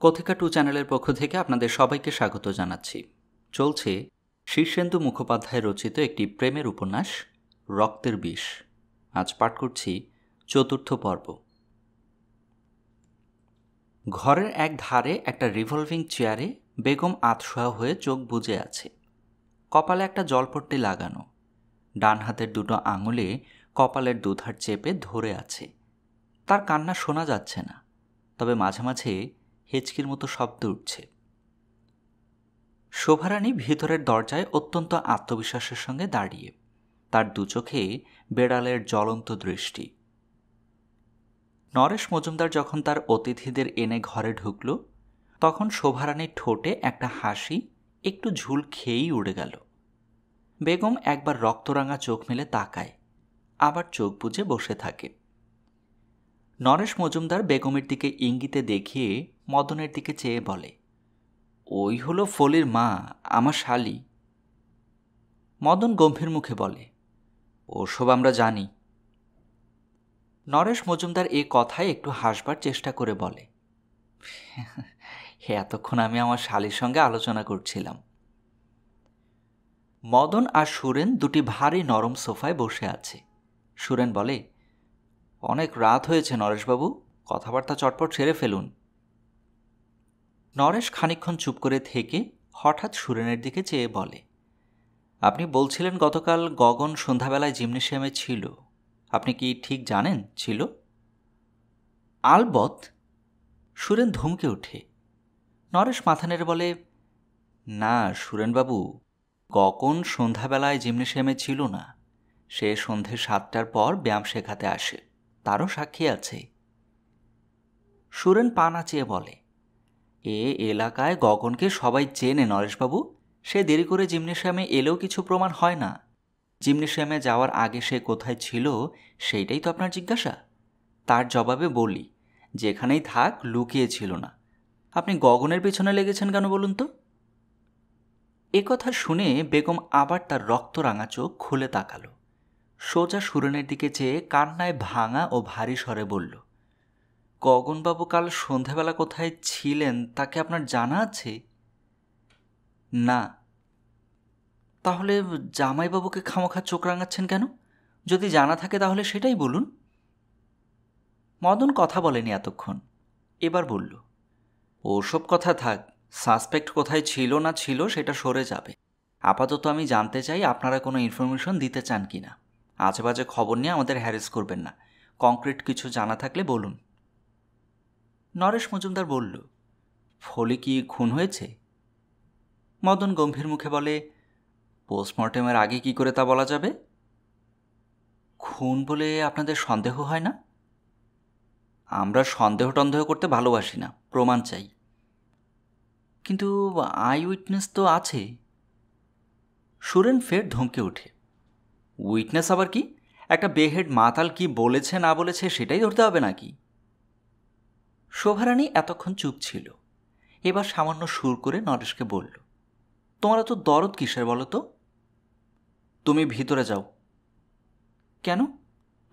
কথিকা টু চ্যানেলের পক্ষ থেকে আপনাদের সবাইকে স্বাগত জানাচ্ছি। চলছে শীর্ষেন্দু মুখোপাধ্যায় রচিত একটি প্রেমের উপন্যাস, রক্তের বিষ। আজ পাঠ করছি চতুর্থ পর্ব। ঘরের এক ধারে একটা রিভলভিং চেয়ারে বেগম আতশোয়া হয়ে চোখ বুজে আছে। কপালে একটা জলপট্টি লাগানো। ডান হাতের দুটো আঙুলে কপালের দুধার চেপে ধরে আছে। তার কান্না শোনা যাচ্ছে না। তবে মাঝে মাঝে হেঁচকির মতো শব্দ উঠছে। শোভারানী ভিতরের দরজায় অত্যন্ত আত্মবিশ্বাসের সঙ্গে দাঁড়িয়ে, তার দু চোখে বেড়ালের জ্বলন্ত দৃষ্টি। নরেশ মজুমদার যখন তার অতিথিদের এনে ঘরে ঢুকল, তখন শোভারানীর ঠোঁটে একটা হাসি, একটু ঝুল খেয়েই উড়ে গেল। বেগম একবার রক্তরাঙা চোখ মেলে তাকায়, আবার চোখ বুঝে বসে থাকে। নরেশ মজুমদার বেগমের দিকে ইঙ্গিতে দেখিয়ে মদনের দিকে চেয়ে বলে, ওই হলো ফলির মা, আমার শালি। মদন গম্ভীর মুখে বলে, ওসব আমরা জানি। নরেশ মজুমদার এ কথায় একটু হাসবার চেষ্টা করে বলে এতক্ষণ আমি আমার শালির সঙ্গে আলোচনা করছিলাম। মদন আর সুরেন দুটি ভারী নরম সোফায় বসে আছে। সুরেন বলে, অনেক রাত হয়েছে নরেশবাবু, কথাবার্তা চটপট সেরে ফেলুন। নরেশ খানিক্ষণ চুপ করে থেকে হঠাৎ সুরেনের দিকে চেয়ে বলে, আপনি বলছিলেন গতকাল গগন সন্ধ্যাবেলায় জিমনেশিয়ামে ছিল। আপনি কি ঠিক জানেন ছিল? আলবত সুরেন ধমকে ওঠে। নরেশ মাথা নেড়ে বলে, না সুরেনবাবু, গগন সন্ধ্যাবেলায় জিমনেশিয়ামে ছিল না। সে সন্ধে সাতটার পর ব্যায়াম শেখাতে আসে। তারও সাক্ষী আছে। সুরেন পা নাচিয়ে বলে এ এলাকায় গগনকে সবাই চেনে নরেশবাবু। সে দেরি করে জিমনেশিয়ামে এলেও কিছু প্রমাণ হয় না। জিমনেশিয়ামে যাওয়ার আগে সে কোথায় ছিল, সেইটাই তো আপনার জিজ্ঞাসা। তার জবাবে বলি, যেখানেই থাক লুকিয়ে ছিল না। আপনি গগনের পেছনে লেগেছেন কেন বলুন তো? এ কথা শুনে বেগম আবার তার রক্ত রাঙা চোখ খুলে তাকালো। সোজা সুরেনের দিকে চেয়ে কান্নায় ভাঙা ও ভারী স্বরে বলল গগনবাবু কাল সন্ধেবেলা কোথায় ছিলেন তাকে আপনার জানা আছে? না। তাহলে জামাইবাবুকে খামোখা চোখ রাঙাচ্ছেন কেন? যদি জানা থাকে তাহলে সেটাই বলুন। মদন কথা বলেনি এতক্ষণ। এবার বলল, ওসব কথা থাক, সাসপেক্ট কোথায় ছিল না ছিল সেটা সরে যাবে। আপাতত আমি জানতে চাই আপনারা কোনো ইনফরমেশন দিতে চান কি না আজেবাজে খবর নিয়ে আমাদের হ্যারেস করবেন না। কংক্রিট কিছু জানা থাকলে বলুন। নরেশ মজুমদার বলল, ফলে কি খুন হয়েছে? মদন গম্ভীর মুখে বলে, পোস্টমর্টেমের আগে কি করে তা বলা যাবে? খুন বলে আপনাদের সন্দেহ হয় না? আমরা সন্দেহ টন্দেহ করতে ভালোবাসি না, প্রমাণ চাই। কিন্তু আই উইটনেস তো আছে। সুরেন ফের ধমকে ওঠে, উইটনেস আবার কি? একটা বেহেড মাতাল কি বলেছে না বলেছে সেটাই ধরতে হবে নাকি? শোভারানী এতক্ষণ চুপ ছিল। এবার সামান্য সুর করে নরেশকে বলল, তোমার তো দরদ কিসের বলো তো? তুমি ভিতরে যাও। কেন?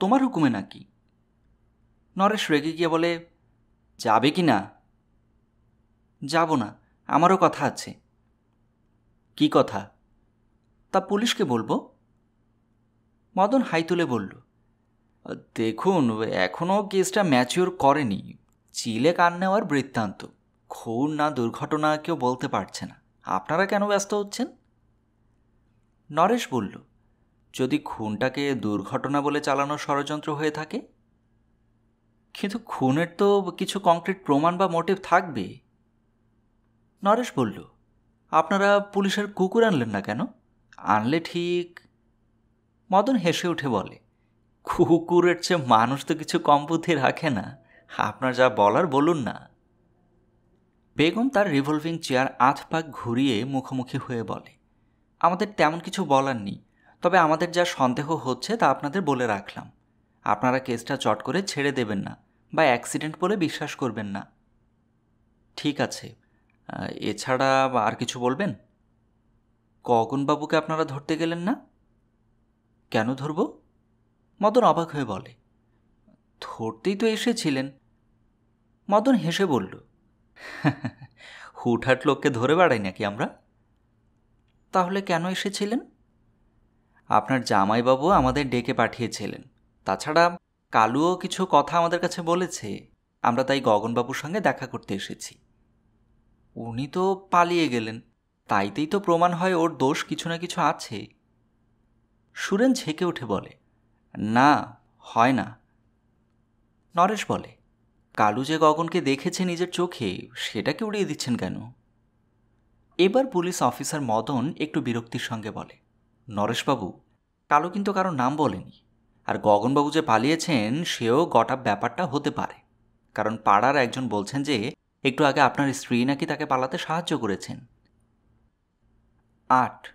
তোমার হুকুমে নাকি? নরেশ রেগে গিয়ে বলে, যাবে কি না? যাব না, আমারও কথা আছে। কি কথা? তা পুলিশকে বলব। মদন হাই তুলে বলল, দেখুন এখনও কেসটা ম্যাচিওর করেনি। চিলে কান নেওয়ার বৃত্তান্ত। খুন না দুর্ঘটনা কেউ বলতে পারছে না। আপনারা কেন ব্যস্ত হচ্ছেন? নরেশ বলল, যদি খুনটাকে দুর্ঘটনা বলে চালানোর ষড়যন্ত্র হয়ে থাকে? কিন্তু খুনের তো কিছু কংক্রিট প্রমাণ বা মোটিভ থাকবে। নরেশ বলল, আপনারা পুলিশের কুকুর আনলেন না কেন? আনলে ঠিক মদন হেসে উঠে বলে, কুকুরের চেয়ে মানুষ তো কিছু কম বুদ্ধি রাখে না। আপনার যা বলার বলুন না। বেগম তার রিভলভিং চেয়ার আধ পাক ঘুরিয়ে মুখোমুখি হয়ে বলে, আমাদের তেমন কিছু বলার নেই, তবে আমাদের যা সন্দেহ হচ্ছে তা আপনাদের বলে রাখলাম। আপনারা কেসটা চট করে ছেড়ে দেবেন না বা অ্যাক্সিডেন্ট বলে বিশ্বাস করবেন না। ঠিক আছে এছাড়া আর কিছু বলবেন? গগনবাবুকে আপনারা ধরতে গেলেন না? কেন ধরব? মদন অবাক হয়ে বলে, ধরতেই তো এসেছিলেন মদন হেসে বলল, হুটহাট লোককে ধরে বেড়াই নাকি আমরা? তাহলে কেন এসেছিলেন? আপনার জামাইবাবু আমাদের ডেকে পাঠিয়েছিলেন। তাছাড়া কালুও কিছু কথা আমাদের কাছে বলেছে। আমরা তাই গগনবাবুর সঙ্গে দেখা করতে এসেছি। উনি তো পালিয়ে গেলেন। তাইতেই তো প্রমাণ হয় ওর দোষ কিছু না কিছু আছে। সুরেন ঝেঁকে উঠে বলে, না, হয় না। নরেশ বলে কালু যে গগনকে দেখেছে নিজের চোখে সেটাকে উড়িয়ে দিচ্ছেন কেন? এবার পুলিশ অফিসার মদন একটু বিরক্তির সঙ্গে বলে, নরেশবাবু, কালু কিন্তু কারও নাম বলেনি। আর গগনবাবু যে পালিয়েছেন, সেও গটা ব্যাপারটা হতে পারে। কারণ পাড়ার একজন বলছেন যে, একটু আগে আপনার স্ত্রী নাকি তাকে পালাতে সাহায্য করেছেন। আট।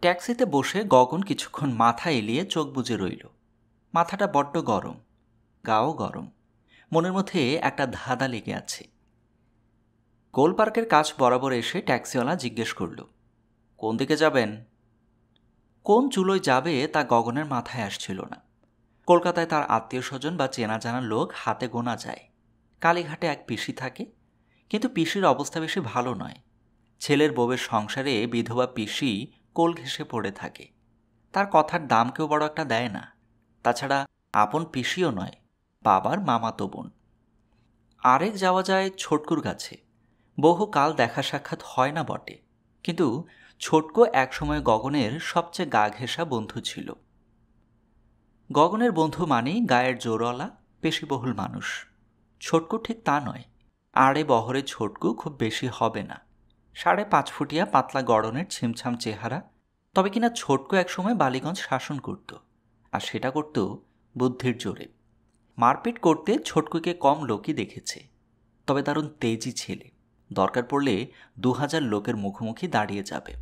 ট্যাক্সিতে বসে গগন কিছুক্ষণ মাথা এলিয়ে চোখ বুজে রইল। মাথাটা বড্ড গরম, গাও গরম। মনের মধ্যে একটা ধাঁধা লেগে আছে। গোল পার্কের কাজ বরাবর এসে ট্যাক্সিওয়ালা জিজ্ঞেস করল, কোন দিকে যাবেন? কোন চুলোয় যাবে তা গগনের মাথায় আসছিল না। কলকাতায় তার আত্মীয় স্বজন বা চেনা জানা লোক হাতে গোনা যায়। কালীঘাটে এক পিসি থাকে, কিন্তু পিসির অবস্থা বেশি ভালো নয়। ছেলের বউয়ের সংসারে বিধবা পিসি কোল ঘেসে পড়ে থাকে। তার কথার দাম কেউ বড় একটা দেয় না। তাছাড়া আপন পিসিও নয়। বাবার মামাতো বোন। আরেক যাওয়া যায় ছোটকুর কাছে। বহু কাল দেখা সাক্ষাৎ হয় না বটে। কিন্তু ছোটকো একসময় গগনের সবচেয়ে গা ঘেঁষা বন্ধু ছিল। গগনের বন্ধু মানেই গায়ের জোরওয়ালা, পেশিবহুল মানুষ। ছোটকু ঠিক তা নয়। আড়ে বহরে ছোটকু খুব বেশি হবে না। সাড়ে পাঁচ ফুটিয়া পাতলা গড়নের ছিমছাম চেহারা। তবে কিনা ছোটকু একসময় বালিগঞ্জ শাসন করত। আর সেটা করত বুদ্ধির জোরে। মারপিট করতে ছোটকুকে কম লোকই দেখেছে। তবে দারুণ তেজি ছেলে। দরকার পড়লে দু হাজার লোকের মুখোমুখি দাঁড়িয়ে যাবে।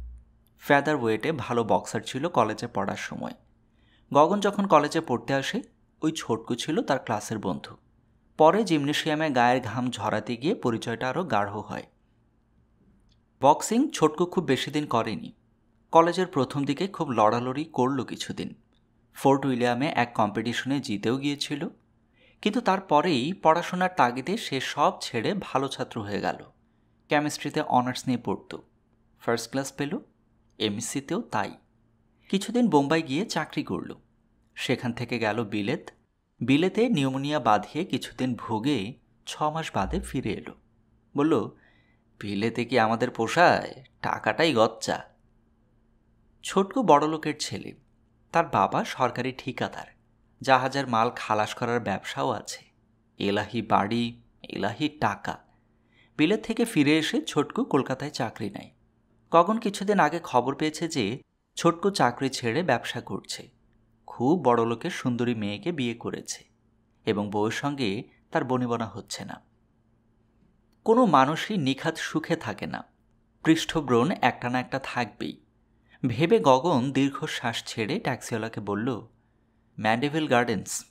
ফেদার ওয়েটে ভালো বক্সার ছিল কলেজে পড়ার সময়। গগন যখন কলেজে পড়তে আসে, ওই ছোটকু ছিল তার ক্লাসের বন্ধু। পরে জিমনেশিয়ামে গায়ের ঘাম ঝরাতে গিয়ে পরিচয়টা আরও গাঢ় হয়। বক্সিং ছোটকু খুব বেশি দিন করেনি। কলেজের প্রথম দিকে খুব লড়ালড়ি করল কিছুদিন। ফোর্ট উইলিয়ামে এক কম্পিটিশনে জিতেও গিয়েছিল। কিন্তু তারপরেই পড়াশোনার তাগিদে সে সব ছেড়ে ভালো ছাত্র হয়ে গেল। কেমিস্ট্রিতে অনার্স নিয়ে পড়ত। ফার্স্ট ক্লাস পেল, এমএসসিতেও তাই। কিছুদিন বোম্বাই গিয়ে চাকরি করল। সেখান থেকে গেল বিলেত। বিলেতে নিউমোনিয়া বাঁধিয়ে কিছুদিন ভোগে ছ মাস বাদে ফিরে এলো। বলল, বিলেতে কি আমাদের পোষায়? টাকাটাই গচ্চা। ছোটকু বড়লোকের ছেলে। তার বাবা সরকারি ঠিকাদার। জাহাজের মাল খালাস করার ব্যবসাও আছে। এলাহি বাড়ি, এলাহি টাকা। বিলেত থেকে ফিরে এসে ছোটকু কলকাতায় চাকরি নেয়। গগন কিছুদিন আগে খবর পেয়েছে যে, ছোটকু চাকরি ছেড়ে ব্যবসা করছে। খুব বড় লোকের সুন্দরী মেয়েকে বিয়ে করেছে এবং বউয়ের সঙ্গে তার বনিবনা হচ্ছে না। কোনো মানুষই নিখাত সুখে থাকে না। পৃষ্ঠব্রণ একটা না একটা থাকবেই। ভেবে গগন দীর্ঘশ্বাস ছেড়ে ট্যাক্সিওয়ালাকে বলল ম্যান্ডেভিল গার্ডেন্স।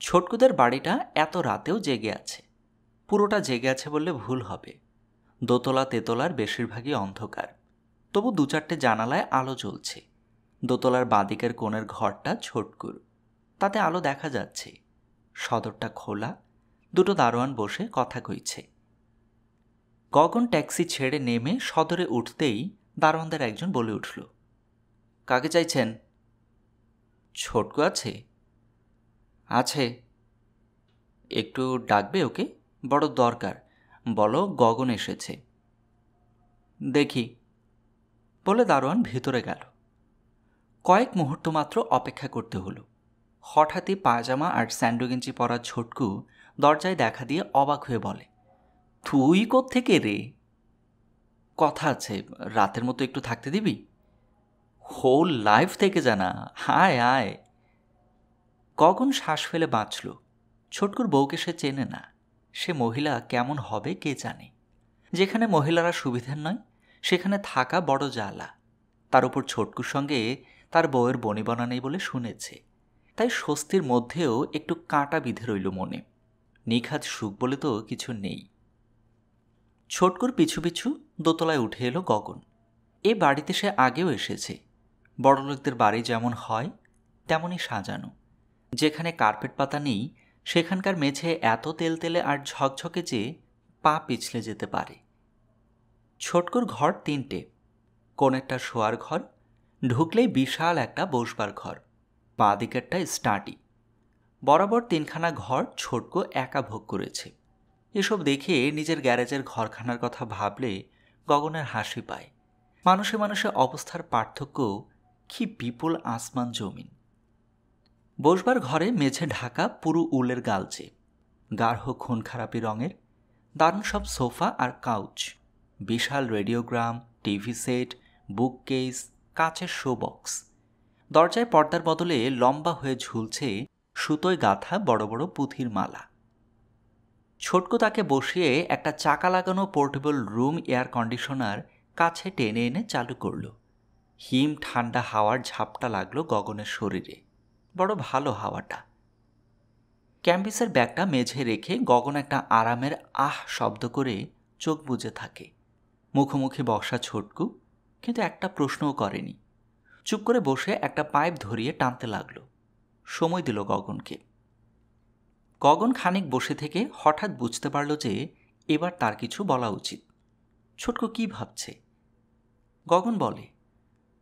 ছোটকুদের বাড়িটা এত রাতেও জেগে আছে। পুরোটা জেগে আছে বললে ভুল হবে। দোতলা তেতলার বেশিরভাগই অন্ধকার। তবু দু চারটে জানালায় আলো জ্বলছে। দোতলার বাঁদিকের কোণের ঘরটা ছোটকুর। তাতে আলো দেখা যাচ্ছে। সদরটা খোলা। দুটো দারোয়ান বসে কথা কইছে। গগন ট্যাক্সি ছেড়ে নেমে সদরে উঠতেই দারোয়ানদের একজন বলে উঠল, কাকে চাইছেন? ছোটকু আছে? আছে। একটু ডাকবে ওকে? বড় দরকার। বলো, গগন এসেছে। দেখি। বলে দারোয়ান ভিতরে গেল। কয়েক মুহূর্ত মাত্র অপেক্ষা করতে হলো। হঠাৎই পায়জামা আর স্যান্ডো পরা ছোটকু দরজায় দেখা দিয়ে অবাক হয়ে বলে, তুই থেকে রে? কথা আছে, রাতের মতো একটু থাকতে দিবি? হোল লাইফ থেকে জানা। হায় আয় কখন শ্বাস ফেলে বাঁচল? ছোটকুর বউকে সে চেনে না। সে মহিলা কেমন হবে কে জানে? যেখানে মহিলারা সুবিধের নয়, সেখানে থাকা বড় জ্বালা। তার উপর ছোটকুর সঙ্গে তার বউয়ের বনিবনা নেই বলে শুনেছে। তাই স্বস্তির মধ্যেও একটু কাঁটা বিধে রইল মনে। নিখাত সুখ বলে তো কিছু নেই। ছোটকুর পিছু পিছু দোতলায় উঠে এলো গগন। এ বাড়িতে সে আগেও এসেছে। বড়লোকদের বাড়ি যেমন হয়, তেমনই সাজানো। যেখানে কার্পেট পাতা নেই, সেখানকার মেঝে এত তেলতেলে আর ঝকঝকে যে পা পিছলে যেতে পারে। ছোটকুর ঘর তিনটে। কোনেরটা শোয়ার ঘর, ঢুকলেই বিশাল একটা বসবার ঘর। পা দিকেরটা স্টাডি বরাবর তিনখানা ঘর ছোটকো একা ভোগ করেছে। এসব দেখে নিজের গ্যারেজের ঘরখানার কথা ভাবলে গগনের হাসি পায়। মানুষে মানুষে অবস্থার পার্থক্য কি বিপুল আসমান জমিন। বসবার ঘরে মেঝে ঢাকা পুরো উলের গালচে। গাঢ় খুন খারাপি রঙের, দারুণ সব সোফা আর কাউচ। বিশাল radiogram, TV set book case কাচের শো বক্স। দরজায় পর্দার বদলে লম্বা হয়ে ঝুলছে সুতোয় গাঁথা বড় বড় পুঁথির মালা। ছোটকু তাকে বসিয়ে একটা চাকা লাগানো পোর্টেবল রুম এয়ার কন্ডিশনার কাছে টেনে এনে চালু করল। হিম ঠান্ডা হাওয়ার ঝাপটা লাগল গগনের শরীরে। বড় ভালো হাওয়াটা। ক্যাম্পিসের ব্যাগটা মেঝে রেখে গগন একটা আরামের আহ শব্দ করে চোখ বুঝে থাকে। মুখোমুখি বসা ছোটকু, কিন্তু একটা প্রশ্নও করেনি। চুপ করে বসে একটা পাইপ ধরিয়ে টানতে লাগল। সময় দিল গগনকে। গগন খানিক বসে থেকে হঠাৎ বুঝতে পারল যে এবার তার কিছু বলা উচিত। ছোটকু কি ভাবছে? গগন বলে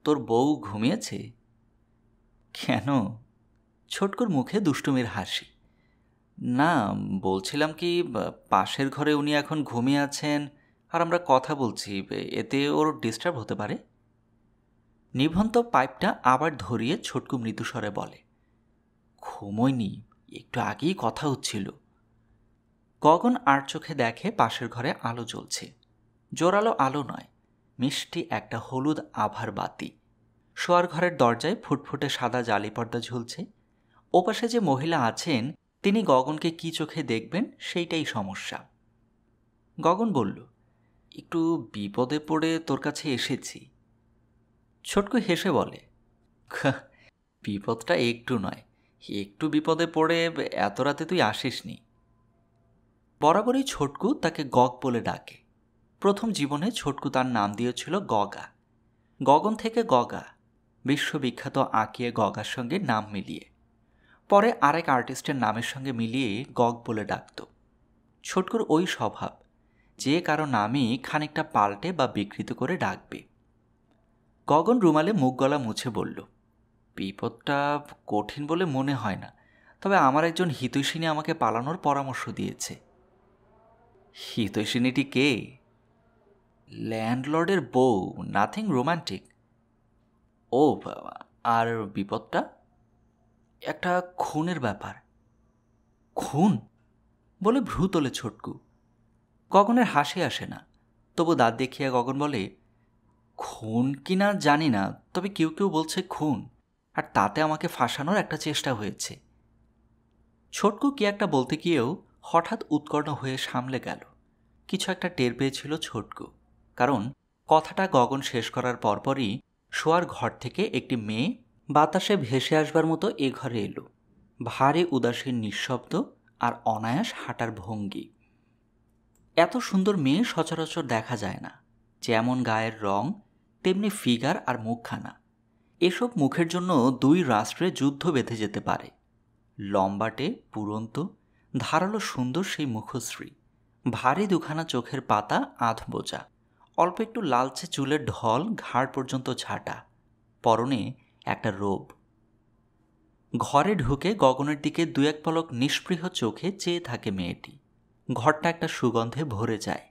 তোর বউ ঘুমিয়েছে? কেন? ছোটকুর মুখে দুষ্টুমির হাসি। না, বলছিলাম কি পাশের ঘরে উনি এখন ঘুমিয়ে আছেন, আর আমরা কথা বলছি এতে ওর ডিস্টার্ব হতে পারে? নিভন্ত পাইপটা আবার ধরিয়ে ছোটকু মৃদুস্বরে বলে, ঘুমোয়নি, একটু আগেই কথা হচ্ছিল। গগন আর চোখে দেখে পাশের ঘরে আলো জ্বলছে। জোরালো আলো নয় মিষ্টি একটা হলুদ আভার বাতি। শোয়ার ঘরের দরজায় ফুটফুটে সাদা জালি পর্দা ঝুলছে। ওপাশে যে মহিলা আছেন, তিনি গগনকে কি চোখে দেখবেন সেইটাই সমস্যা। গগন বলল, একটু বিপদে পড়ে তোর কাছে এসেছি। ছোটকু হেসে বলে বিপদটা একটু নয়। একটু বিপদে পড়ে এত রাতে তুই আসিসনি। বরাবরই ছোটকু তাকে গগ বলে ডাকে। প্রথম জীবনে ছোটকু তার নাম দিয়েছিল গগা। গগন থেকে গগা, বিশ্ববিখ্যাত আঁকিয়ে গগার সঙ্গে নাম মিলিয়ে। পরে আরেক আর্টিস্টের নামের সঙ্গে মিলিয়ে গগ বলে ডাকত। ছোটকুর ওই স্বভাব, যে কারও নামই খানিকটা পাল্টে বা বিকৃত করে ডাকবে। গগন রুমালে মুখ গলা মুছে বলল, বিপদটা কঠিন বলে মনে হয় না, তবে আমার একজন হিতৈষিনী আমাকে পালানোর পরামর্শ দিয়েছে। হিতৈষিনীটি কে? ল্যান্ডলর্ডের বউ, নাথিং রোম্যান্টিক ও আর বিপদটা? একটা খুনের ব্যাপার। খুন? বলে ভ্রু তোলে ছোটকু। গগনের হাসি আসে না। তবু দাঁত দেখিয়া গগন বলে, খুন কি না জানি না, তবে কেউ কেউ বলছে খুন। আর তাতে আমাকে ফাঁসানোর একটা চেষ্টা হয়েছে। ছোটকু কি একটা বলতে গিয়েও হঠাৎ উৎকর্ণ হয়ে সামলে গেল। কিছু একটা টের পেয়েছিল ছোটকু। কারণ কথাটা গগন শেষ করার পরপরই শোয়ার ঘর থেকে একটি মেয়ে বাতাসে ভেসে আসবার মতো এ ঘরে এলো। ভারী উদাসীন নিঃশব্দ আর অনায়াস হাঁটার ভঙ্গি। এত সুন্দর মেয়ে সচরাচর দেখা যায় না। যেমন গায়ের রং, তেমনি ফিগার আর মুখখানা। এসব মুখের জন্য দুই রাষ্ট্রে যুদ্ধ বেঁধে যেতে পারে। লম্বাটে, পুরন্ত, ধারালো সুন্দর সেই মুখশ্রী। ভারী দুখানা চোখের পাতা আধ বোঝা অল্প একটু লালচে চুলের ঢল ঘাড় পর্যন্ত ঝাঁটা। পরনে একটা রোব ঘরে ঢুকে গগনের দিকে দু এক পলক নিষ্পৃহ চোখে চেয়ে থাকে মেয়েটি। ঘরটা একটা সুগন্ধে ভরে যায়।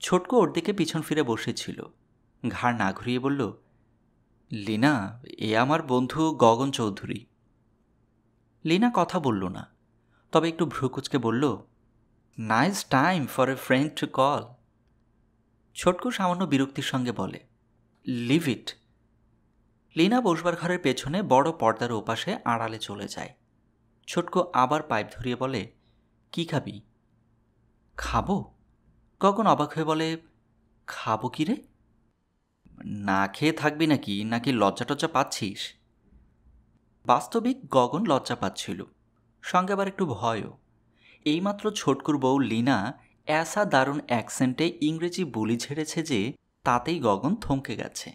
ছোটকো ওর দিকে পিছন ফিরে বসেছিল। ঘাড় না ঘুরিয়ে বলল, লিনা, এ আমার বন্ধু গগন চৌধুরী। লিনা কথা বলল না, তবে একটু ভ্রুকুচকে বলল nice time for a friend to call Chhotku সামান্য বিরক্তির সঙ্গে বলে লিভ ইট লিনা বসবার ঘরের পেছনে বড় পর্দার ওপাশে আড়ালে চলে যায়। ছোটকু আবার পাইপ ধরিয়ে বলে, কি খাবি? খাব? কখন অবাক হয়ে বলে, খাব কি রে? না খেয়ে থাকবি নাকি? নাকি লজ্জা টজ্জা পাচ্ছিস? বাস্তবিক গগন লজ্জা পাচ্ছিল। সঙ্গে আবার একটু ভয়ও। এইমাত্র ছোটকুর বউ লিনা অ্যাসা দারুণ অ্যাকসেন্টে ইংরেজি বুলি ছেড়েছে যে, তাতেই গগন থমকে গেছে।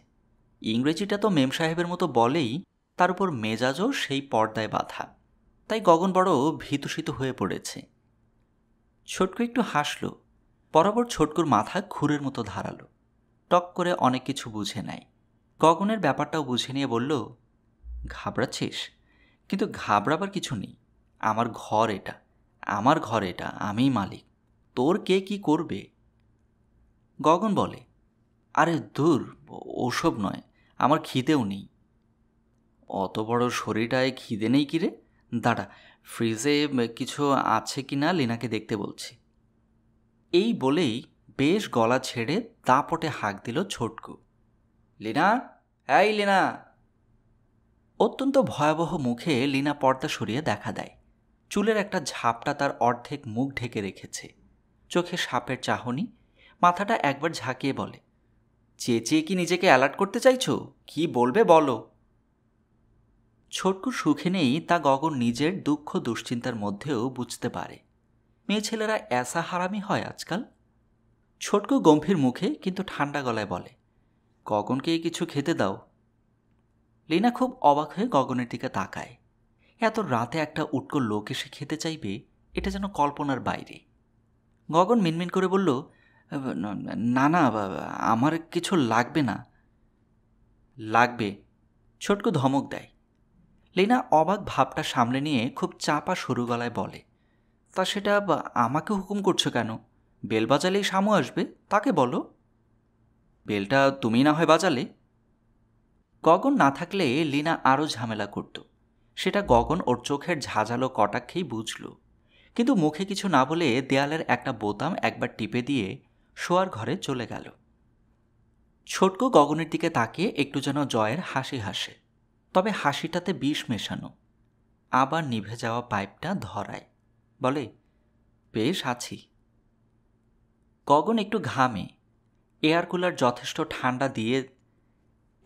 ইংরেজিটা তো মেম সাহেবের মতো বলেই, তার উপর মেজাজও সেই পর্দায় বাধা। তাই গগন বড় ভীতুষিত হয়ে পড়েছে। ছোটকু একটু হাসল। বরাবর ছোটকুর মাথা খুরের মতো ধারালো। টক করে অনেক কিছু বুঝে নেয় গগনের ব্যাপারটাও বুঝে নিয়ে বলল, ঘাবড়াচ্ছিস? কিন্তু ঘাবড়াবার কিছু নেই। আমার ঘর এটা। আমার ঘর এটা। আমিই মালিক। তোর কে কি করবে? গগন বলে, আরে দূর ওসব নয়, আমার খিদেও নেই। অত বড় শরীরটায় খিদে নেই কি রে? দাঁড়া, ফ্রিজে কিছু আছে কি না লিনাকে দেখতে বলছি। এই বলেই বেশ গলা ছেড়ে দাপটে হাঁক দিল ছোটকু। লিনা, এই লিনা! অত্যন্ত ভয়াবহ মুখে লিনা পর্দা সরিয়ে দেখা দেয়। চুলের একটা ঝাপটা তার অর্ধেক মুখ ঢেকে রেখেছে। চোখে সাপের চাহনি, মাথাটা একবার ঝাঁকিয়ে বলে চেঁচিয়ে কি নিজেকে অ্যালার্ট করতে চাইছো? কি বলবে বলো? ছোটকু সুখে নেই তা গগন নিজের দুঃখ দুশ্চিন্তার মধ্যেও বুঝতে পারে। মেয়ে ছেলেরা এসা হারামি হয় আজকাল। ছোটকু গম্ভীর মুখে কিন্তু ঠান্ডা গলায় বলে, গগনকে কিছু খেতে দাও। লিনা খুব অবাক হয়ে গগনের দিকে তাকায়। এত রাতে একটা উটকো লোক এসে খেতে চাইবে, এটা যেন কল্পনার বাইরে। গগন মিনমিন করে বলল, না না আমার কিছু লাগবে না। লাগবে? ছোটকু ধমক দেয়। লিনা অবাক ভাবটা সামলে নিয়ে খুব চাপা সরু গলায় বলে, তা সেটা আমাকে হুকুম করছ কেন? বেল বাজালেই শামু আসবে, তাকে বলো। বেলটা তুমি না হয় বাজালে? গগন না থাকলে লিনা আরও ঝামেলা করত। সেটা গগন ওর চোখের ঝাঁঝালো কটাক্ষেই বুঝল। কিন্তু মুখে কিছু না বলে দেয়ালের একটা বোতাম একবার টিপে দিয়ে শোয়ার ঘরে চলে গেল। ছোটকু গগনের দিকে তাকিয়ে একটু যেন জয়ের হাসি হাসে, তবে হাসিটাতে বিষ মেশানো। আবার নিভে যাওয়া পাইপটা ধরায়, বলে, বেশ আছি। গগন একটু ঘামে, এয়ার কুলার যথেষ্ট ঠান্ডা দিয়ে,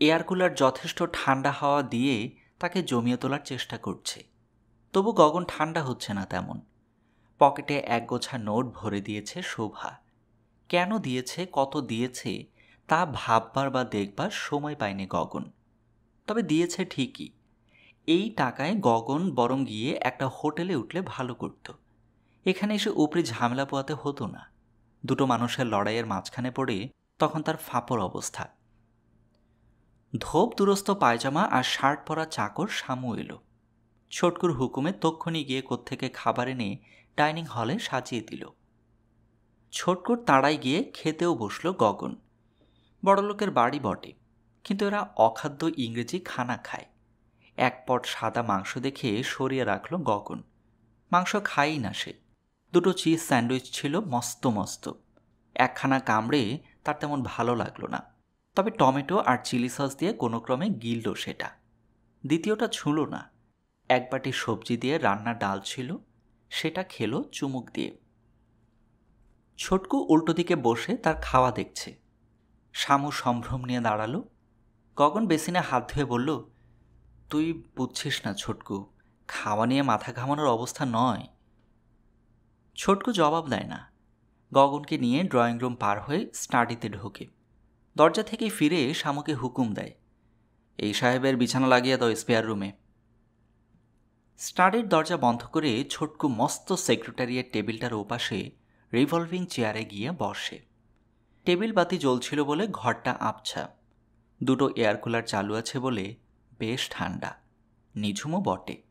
এয়ার কুলার যথেষ্ট ঠান্ডা হাওয়া দিয়ে তাকে জমিয়ে তোলার চেষ্টা করছে। তবু গগন ঠান্ডা হচ্ছে না তেমন। পকেটে এক গোছা নোট ভরে দিয়েছে শোভা। কেন দিয়েছে, কত দিয়েছে, তা ভাববার বা দেখবার সময় পায়নি গগন। তবে দিয়েছে ঠিকই। এই টাকায় গগন বরং গিয়ে একটা হোটেলে উঠলে ভালো করত। এখানে এসে উপরে ঝামেলা পোয়াতে হতো না। দুটো মানুষের লড়াইয়ের মাঝখানে পড়ে তখন তার ফাঁপর অবস্থা। ধোপ, দুরস্ত পায়জামা আর শার্ট পরা চাকর সামু এলো। ছোটকুর হুকুমে তক্ষণি গিয়ে কোত্থেকে খাবার এনে ডাইনিং হলে সাজিয়ে দিল। ছোটকুর তাড়াই গিয়ে খেতেও বসল গগন। বড়লোকের বাড়ি বটে, কিন্তু এরা অখাদ্য ইংরেজি খানা খায়। এক পট সাদা মাংস দেখে সরিয়ে রাখল গগন। মাংস খাই না সে। দুটো চিজ স্যান্ডউইচ ছিল মস্ত মস্ত। একখানা কামড়ে তার তেমন ভালো লাগল না। তবে টমেটো আর চিলি সস দিয়ে কোনো ক্রমে গিলল সেটা। দ্বিতীয়টা ছুঁল না। এক বাটি সবজি দিয়ে রান্নার ডাল ছিল। সেটা খেলো চুমুক দিয়ে। ছোটকু উল্টো দিকে বসে তার খাওয়া দেখছে। শামু সম্ভ্রম নিয়ে দাঁড়াল। গগন বেসিনে হাত ধুয়ে বলল, তুই বুঝছিস না ছোটকু, খাওয়া নিয়ে মাথা ঘামানোর অবস্থা নয়। ছোটকু জবাব দেয় না। গগনকে নিয়ে ড্রয়িং রুম পার হয়ে স্টাডিতে ঢোকে। দরজা থেকে ফিরে শামুকে হুকুম দেয়, এই সাহেবের বিছানা লাগিয়ে দাও স্পেয়ার রুমে। স্টাডির দরজা বন্ধ করে ছোটকু মস্ত সেক্রেটারিয়ের টেবিলটার ওপাশে রিভলভিং চেয়ারে গিয়ে বসে। টেবিল বাতি জ্বলছিল বলে ঘরটা আবছা। দুটো এয়ার কুলার চালু আছে বলে বেশ ঠান্ডা। নিঝুমও বটে।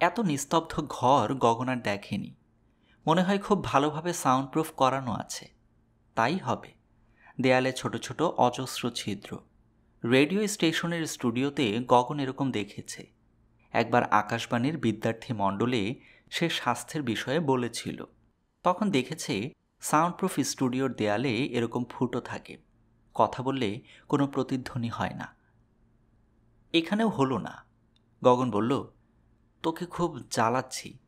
এত নিস্তব্ধ ঘর গগনার দেখেনি। মনে হয় খুব ভালোভাবে সাউন্ড প্রুফ করানো আছে। তাই হবে। দেয়ালে ছোট ছোট অজস্র ছিদ্র। রেডিও স্টেশনের স্টুডিওতে গগন এরকম দেখেছে। একবার আকাশবাণীর বিদ্যার্থী মণ্ডলে সে স্বাস্থ্যের বিষয়ে বলেছিল। তখন দেখেছে সাউন্ড প্রুফ স্টুডিওর দেয়ালে এরকম ফুটো থাকে। কথা বললে কোনো প্রতিধ্বনি হয় না। এখানেও হলো না। গগন বলল, তোকে খুব জ্বালাচ্ছি।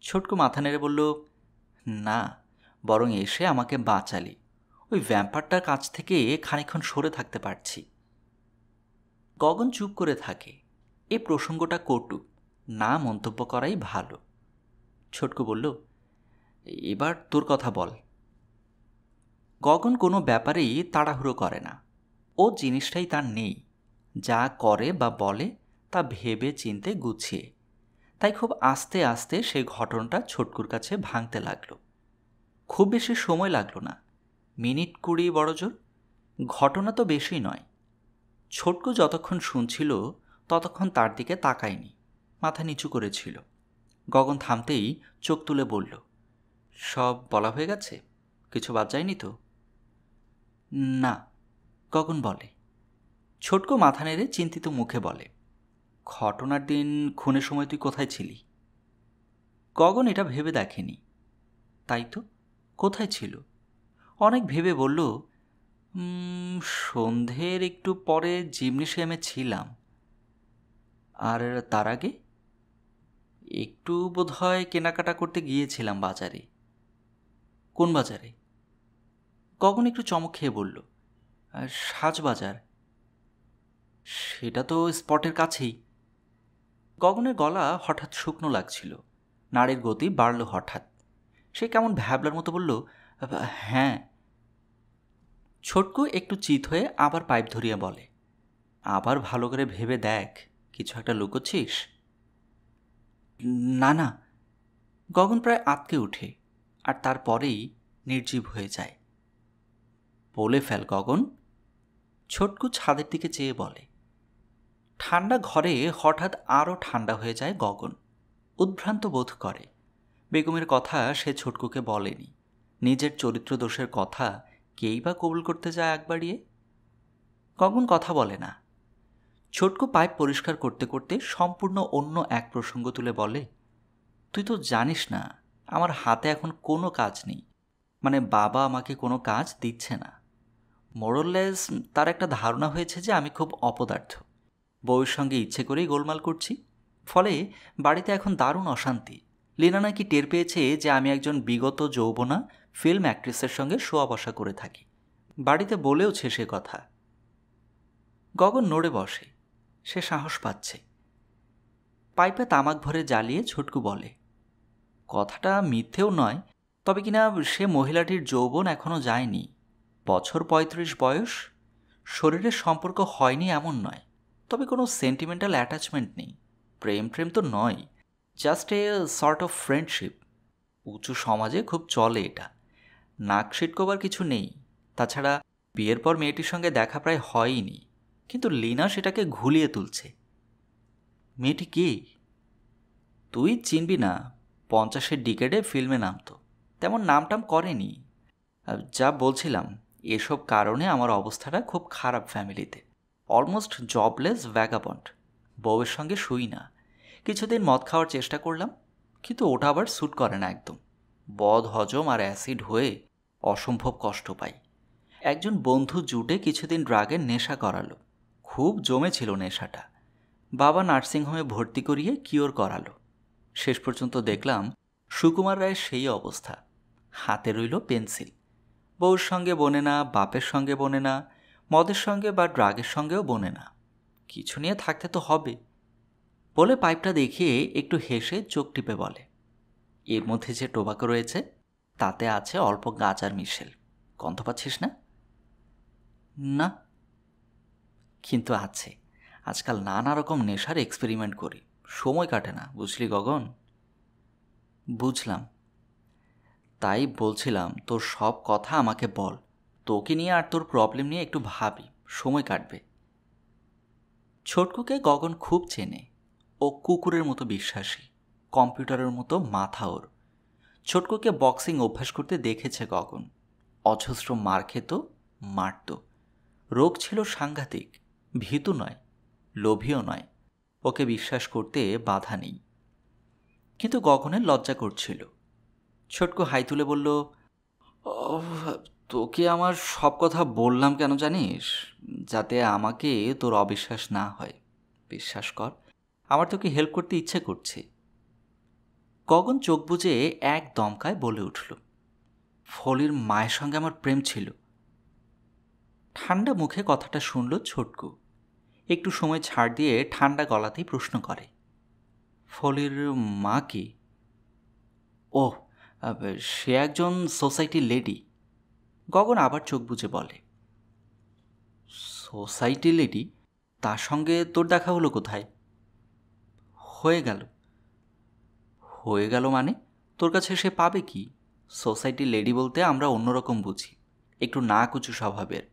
ছোটকু মাথা নেড়ে বলল, না, বরং এসে আমাকে বাঁচালি। ওই ভ্যাম্পারটার কাছ থেকে খানিক্ষণ সরে থাকতে পারছি। গগন চুপ করে থাকে। এ প্রসঙ্গটা কটু না মন্তব্য করাই ভালো। ছোটকু বলল, এবার তোর কথা বল। গগন কোনো ব্যাপারেই তাড়াহুড়ো করে না। ও জিনিসটাই তার নেই, যা করে বা বলে তা ভেবে চিনতে গুছিয়ে। তাই খুব আস্তে আস্তে সেই ঘটনাটা ছোটকুর কাছে ভাঙতে লাগল। খুব বেশি সময় লাগল না, মিনিট কুড়ি বড়জোর। ঘটনা তো বেশি নয়। ছোটকু যতক্ষণ শুনছিল ততক্ষণ তার দিকে তাকায়নি, মাথা নিচু করেছিল। গগন থামতেই চোখ তুলে বলল, সব বলা হয়ে গেছে? কিছু বাদ যায়নি তো? না, গগন বলে। ছোটকো মাথা নেড়ে চিন্তিত মুখে বলে, ঘটনার দিন খুনের সময় তুই কোথায় ছিলি? গগন এটা ভেবে দেখেনি। তাই তো, কোথায় ছিল? অনেক ভেবে বলল সন্ধ্যের একটু পরে জিমনেশিয়ামে ছিলাম। আর তার আগে একটু বোধহয় কেনাকাটা করতে গিয়েছিলাম বাজারে। কোন বাজারে? কখন একটু চমক খেয়ে বলল সাজবাজার। সেটা তো স্পটের কাছেই। গগনের গলা হঠাৎ শুকনো লাগছিল। নাড়ের গতি বাড়ল হঠাৎ। সে কেমন ভ্যাবলার মতো বলল হ্যাঁ। ছোটকু একটু চিত হয়ে আবার পাইপ ধরিয়া বলে, আবার ভালো করে ভেবে দেখ। কিছু একটা লুকোচ্ছিস? না না। গগন প্রায় আতকে উঠে আর তারপরেই নির্জীব হয়ে যায়। বলে ফেল গগন। ছোটকু ছাদের দিকে চেয়ে বলে, ঠান্ডা ঘরে হঠাৎ আরও ঠান্ডা হয়ে যায় গগন। উদ্ভ্রান্ত বোধ করে। বেগমের কথা সে ছোটকুকে বলেনি। নিজের চরিত্র দোষের কথা কেই বা কবুল করতে যায় একবাড়িয়ে গগন কথা বলে না। ছোটকু পাইপ পরিষ্কার করতে করতে সম্পূর্ণ অন্য এক প্রসঙ্গ তুলে বলে, তুই তো জানিস না, আমার হাতে এখন কোনো কাজ নেই। মানে বাবা আমাকে কোনো কাজ দিচ্ছে না। মোরললেস তার একটা ধারণা হয়েছে যে আমি খুব অপদার্থ। বউয়ের সঙ্গে ইচ্ছে করেই গোলমাল করছি। ফলে বাড়িতে এখন দারুণ অশান্তি। লিনা নাকি টের পেয়েছে যে আমি একজন বিগত যৌবনা ফিল্ম অ্যাক্ট্রেসের সঙ্গে শোয়া বসা করে থাকি। বাড়িতে বলেওছে সে কথা। গগন নড়ে বসে। সে সাহস পাচ্ছে। পাইপে তামাক ভরে জ্বালিয়ে ছুটকু বলে, কথাটা মিথ্যেও নয়, তবে কিনা সে মহিলাটির যৌবন এখনও যায়নি। বছর পঁয়ত্রিশ বয়স, শরীরের সম্পর্ক হয়নি এমন নয়, তবে কোনো সেন্টিমেন্টাল অ্যাটাচমেন্ট নেই। প্রেম প্রেম তো নয় just a sort of friendship উঁচু সমাজে খুব চলে এটা। নাক ছিটকোবার কিছু নেই, তাছাড়া বিয়ের পর মেয়েটির সঙ্গে দেখা প্রায় হয়ইনি কিন্তু লিনা সেটাকে ঘুলিয়ে তুলছে। মেয়েটি কে? তুই চিনবি না, পঞ্চাশের ডিকেডে ফিল্মে নামতো। তেমন নামটাম করেনি। যা বলছিলাম, এসব কারণে আমার অবস্থাটা খুব খারাপ ফ্যামিলিতে। Almost jobless vagabond. বউয়ের সঙ্গে শুই না। কিছুদিন মদ খাওয়ার চেষ্টা করলাম, কিন্তু ওটা আবার স্যুট করে না একদম। বদ হজম আর অ্যাসিড হয়ে অসম্ভব কষ্ট পাই। একজন বন্ধু জুটে কিছুদিন ড্রাগের নেশা করালো। খুব জমেছিল নেশাটা। বাবা নার্সিংহোমে ভর্তি করিয়ে কিওর করালো। শেষ পর্যন্ত দেখলাম সুকুমার রায়ের সেই অবস্থা। হাতে রইল পেন্সিল। বউর সঙ্গে বনে না, বাপের সঙ্গে বনে না, মদের সঙ্গে বা ড্রাগের সঙ্গেও বনে না। কিছু নিয়ে থাকতে তো হবে। বলে পাইপটা দেখিয়ে একটু হেসে চোখ টিপে বলে, এর মধ্যে যে টোবাকো রয়েছে, তাতে আছে অল্প গাঁজার মিশেল। গন্ধ পাচ্ছিস না? না। কিন্তু আছে। আজকাল নানা রকম নেশার এক্সপেরিমেন্ট করি। সময় কাটে না, বুঝলি গগন? বুঝলাম। তাই বলছিলাম, তোর সব কথা আমাকে বল। তোকে নিয়ে আর তোর প্রবলেম নিয়ে একটু ভাবি, সময় কাটবে। ছোটকুকে গগন খুব চেনে। ও কুকুরের মতো বিশ্বাসী, কম্পিউটারের মতো মাথা ওর। ছোটকুকে বক্সিং অভ্যাস করতে দেখেছে গগন। অজস্র মার খেত, মারত। রোগ ছিল সাংঘাতিক। ভীতু নয়, লোভীও নয়। ওকে বিশ্বাস করতে বাধা নেই। কিন্তু গগনের লজ্জা করছিল। ছোটকু হাই তুলে বলল তোকে আমার সব কথা বললাম কেন জানিস? যাতে আমাকে তোর অবিশ্বাস না হয়। বিশ্বাস কর, আমার তোকে হেল্প করতে ইচ্ছে করছে। গগন চোখ বুঝে এক দমকায় বলে উঠল, ফলির মায়ের সঙ্গে আমার প্রেম ছিল। ঠান্ডা মুখে কথাটা শুনল ছোটকু। একটু সময় ছাড় দিয়ে ঠান্ডা গলাতেই প্রশ্ন করে, ফলির মা কি? ও সে একজন সোসাইটির লেডি। গগন আবার চোখ বুঝে বলে, সোসাইটি লেডি? তার সঙ্গে তোর দেখা হলো কোথায়? হয়ে গেল। হয়ে গেল মানে? তোর কাছে সে পাবে কি? সোসাইটি লেডি বলতে আমরা অন্যরকম বুঝি, একটু না কুচু স্বভাবের।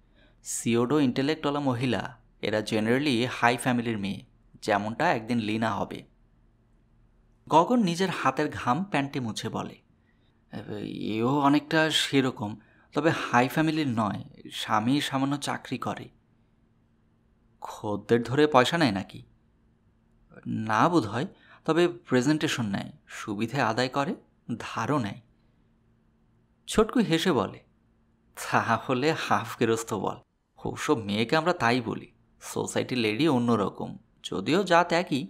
সিওডো ইন্টেলেক্টওয়ালা মহিলা। এরা জেনারেলি হাই ফ্যামিলির মেয়ে, যেমনটা একদিন লিনা হবে। গগন নিজের হাতের ঘাম প্যান্টে মুছে বলে, এও অনেকটা সেরকম, তবে হাই ফ্যামিলির নয়, স্বামী সামান্য চাকরি করে। খদ্দের ধরে পয়সা নেয় নাকি? না বোধ হয় তবে প্রেজেন্টেশন নেয়, সুবিধে আদায় করে, ধারও নেয়। ছোটকু হেসে বলে, তাহলে হাফ গেরস্ত বল, ওসব মেয়েকে আমরা তাই বলি। সোসাইটি লেডি অন্যরকম। যদিও জাত একই,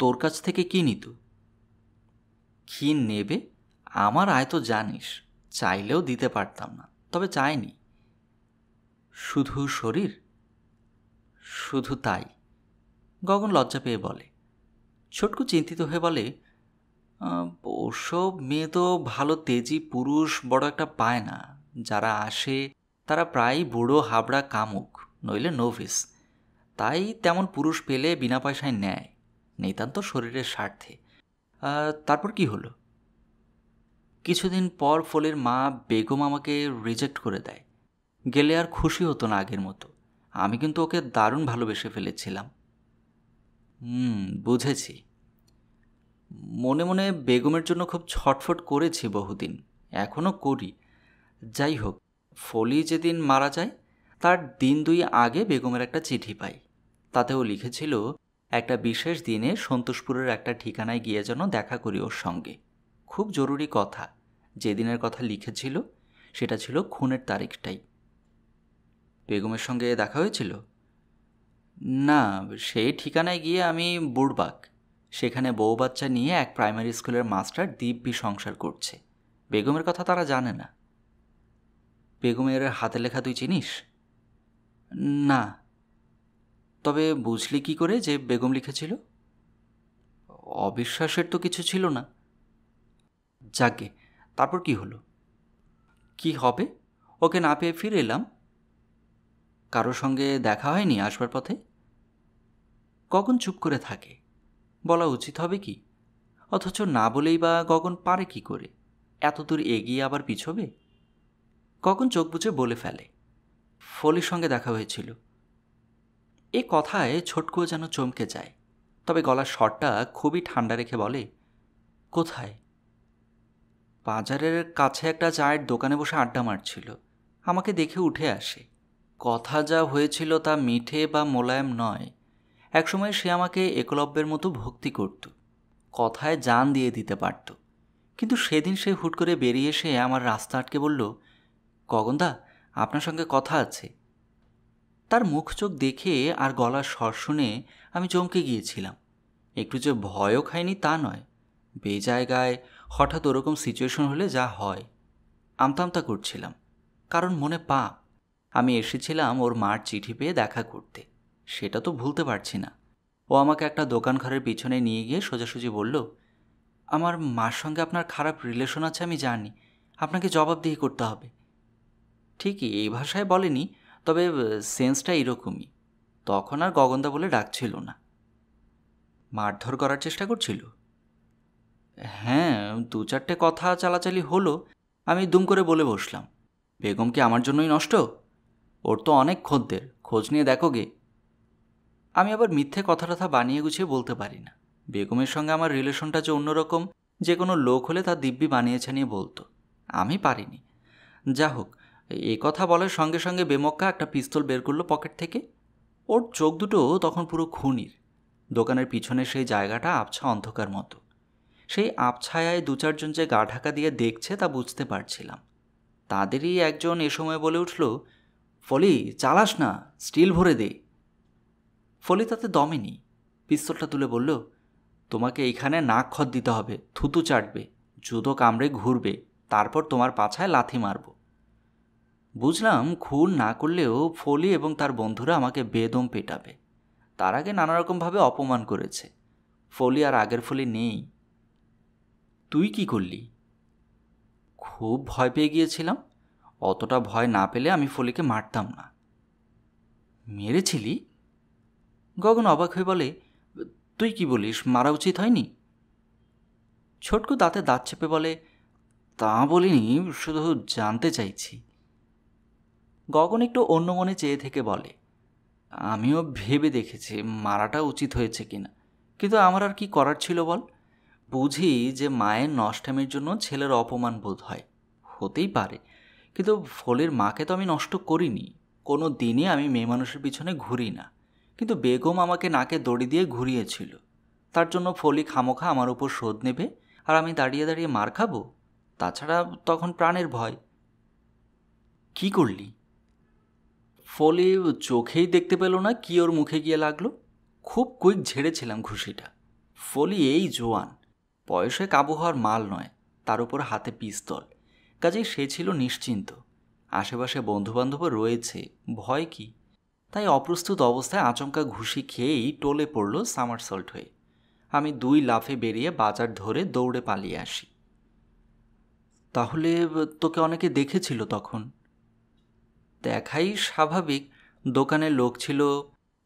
তোর কাছ থেকে কি নিত? কি নেবে? আমার আয় তো জানিস, চাইলেও দিতে পারতাম না, তবে চাইনি। শুধু শরীর? শুধু তাই। গগন লজ্জা পেয়ে বলে। ছোটকু চিন্তিত হয়ে বলে ওসব মেয়ে তো ভালো তেজি পুরুষ, বড় একটা পায় না। যারা আসে, তারা প্রায় বুড়ো, হাবড়া, কামুক, নইলে নোভিস। তাই তেমন পুরুষ পেলে বিনা পয়সায় নেয়। নিতান্ত শরীরের স্বার্থে। তারপর কি হলো? কিছুদিন পর ফলের মা বেগম আমাকে রিজেক্ট করে দেয়। গেলে আর খুশি হতো না আগের মতো। আমি কিন্তু ওকে দারুণ ভালোবেসে ফেলেছিলাম। হুম, বুঝেছি। মনে মনে বেগমের জন্য খুব ছটফট করেছি বহুদিন। এখনও করি। যাই হোক, ফলি যেদিন মারা যায়, তার দিন দুই আগে বেগমের একটা চিঠি পাই। তাতেও লিখেছিল, একটা বিশেষ দিনে সন্তোষপুরের একটা ঠিকানায় গিয়ে যেন দেখা করি ওর সঙ্গে। খুব জরুরি কথা। যে দিনের কথা লিখেছিল, সেটা ছিল খুনের তারিখটাই। বেগমের সঙ্গে দেখা হয়েছিল? না, সেই ঠিকানায় গিয়ে আমি বুড়বাক। সেখানে বউ বাচ্চা নিয়ে এক প্রাইমারি স্কুলের মাস্টার দিব্যি সংসার করছে। বেগমের কথা তারা জানে না। বেগমের হাতে লেখা তুই চিনিস? না। তবে বুঝলি কি করে যে বেগম লিখেছিল? অবিশ্বাসের তো কিছু ছিল না। যাকে তারপর কি হলো? কি হবে? ওকে না পেয়ে ফিরে এলাম। কারোর সঙ্গে দেখা হয়নি আসবার পথে? কখন চুপ করে থাকে। বলা উচিত হবে কি? অথচ না বলেই বা গগন পারে কি করে? এত দূর এগিয়ে আবার পিছবে? কখন চোখ বুঝে বলে ফেলে। ফলির সঙ্গে দেখা হয়েছিল। এ কথায় ছোটকুয়ো যেন চমকে যায়, তবে গলার স্বরটা খুবই ঠান্ডা রেখে বলে, কোথায়? বাজারের কাছে একটা চায়ের দোকানে বসে আড্ডা মারছিল, আমাকে দেখে উঠে আসে। কথা যা হয়েছিল তা মিঠে বা মোলায়েম নয়, একসময় সে আমাকে একলব্যের মতো ভক্তি করত, কথায় জান দিয়ে দিতে পারত। কিন্তু সেদিন সে হুট করে বেরিয়ে এসে আমার রাস্তা আটকে বলল, গগনদা, আপনার সঙ্গে কথা আছে। তার মুখ চোখ দেখে আর গলার স্বর শুনে আমি চমকে গিয়েছিলাম। একটু যে ভয়ও খাইনি তা নয়। বে জায়গায় হঠাৎ ওরকম সিচুয়েশন হলে যা হয়। আমতা আমতা করছিলাম। কারণ মনে পাপ। আমি এসেছিলাম ওর মার চিঠি পেয়ে দেখা করতে। সেটা তো ভুলতে পারছি না। ও আমাকে একটা দোকান ঘরের পিছনে নিয়ে গিয়ে সোজাসুজি বলল, আমার মার সঙ্গে আপনার খারাপ রিলেশন আছে আমি জানি। আপনাকে জবাবদিহি করতে হবে। ঠিকই এই ভাষায় বলেনি তবে সেন্সটা এরকমই। তখন আর গগনদা বলে ডাকছিল না। মারধর করার চেষ্টা করছিল? হ্যাঁ দু চারটে কথা চালাচালি হলো, আমি দুম করে বলে বসলাম। বেগম কি আমার জন্যই নষ্ট? ওর তো অনেক খদ্দের, খোঁজ নিয়ে দেখো গে। আমি আবার মিথ্যে কথা টথা বানিয়ে গুছিয়ে বলতে পারি না। বেগমের সঙ্গে আমার রিলেশনটা যে অন্যরকম, যে কোনো লোক হলে তা দিব্যি বানিয়েছে নিয়ে বলতো। আমি পারিনি। যা হোক এ কথা বলার সঙ্গে সঙ্গে বেমক্কা একটা পিস্তল বের করল পকেট থেকে। ওর চোখ দুটো তখন পুরো খুনির। দোকানের পিছনে সেই জায়গাটা আবছা অন্ধকার মতো। সেই আবছায়ায় দু চারজন যে গা ঢাকা দিয়ে দেখছে তা বুঝতে পারছিলাম। তাদেরই একজন এ সময় বলে উঠল, ফলি, চালাস না, স্টিল ভরে দে। ফলি তাতে দমেনি। পিস্তলটা তুলে বলল, তোমাকে এইখানে নাক খত দিতে হবে, থুতু চাটবে, জুতো কামড়ে ঘুরবে, তারপর তোমার পাছায় লাথি মারব। বুঝলাম খুন না করলেও ফলি এবং তার বন্ধুরা আমাকে বেদম পেটাবে। তার আগে নানারকমভাবে অপমান করেছে। ফলি আর আগের ফলি নেই। তুই কি করলি? খুব ভয় পেয়ে গিয়েছিলাম। অতটা ভয় না পেলে আমি ফলিকে মারতাম না। মেরেছিলি? গগন অবাক হয়ে বলে, তুই কি বলিস? মারা উচিত হয়নি? ছোটকু দাঁতে দাঁত চেপে বলে, তা বলিনি, শুধু জানতে চাইছি। গগন একটু অন্য মনে চেয়ে থেকে বলে, আমিও ভেবে দেখেছি, মারাটা উচিত হয়েছে কিনা। কিন্তু আমার আর কি করার ছিল বল? বুঝি যে মায়ের নষ্টামের জন্য ছেলের অপমান বোধ হয়। হতেই পারে। কিন্তু ফলের মাকে তো আমি নষ্ট করিনি। কোনো দিনই আমি মেয়ে মানুষের পিছনে ঘুরি না। কিন্তু বেগম আমাকে নাকে দড়ি দিয়ে ঘুরিয়েছিল। তার জন্য ফলি খামোখা আমার উপর শোধ নেবে আর আমি দাঁড়িয়ে দাঁড়িয়ে মার খাব? তাছাড়া তখন প্রাণের ভয়। কি করলি? ফলে চোখেই দেখতে পেল না কি ওর মুখে গিয়ে লাগল। খুব কুইক ঝেড়েছিলাম ঘুষিটা। ফলি এই জোয়ান, বয়সে কাবু হওয়ার মাল নয়, তার উপর হাতে পিস্তল। কাজেই সে ছিল নিশ্চিন্ত। আশেপাশে বন্ধুবান্ধবও রয়েছে, ভয় কি? তাই অপ্রস্তুত অবস্থায় আচমকা ঘুষি খেয়েই টোলে পড়ল সামারসল্ট হয়ে। আমি দুই লাফে বেরিয়ে বাজার ধরে দৌড়ে পালিয়ে আসি। তাহলে তোকে অনেকে দেখেছিল তখন? দেখাই স্বাভাবিক, দোকানে লোক ছিল,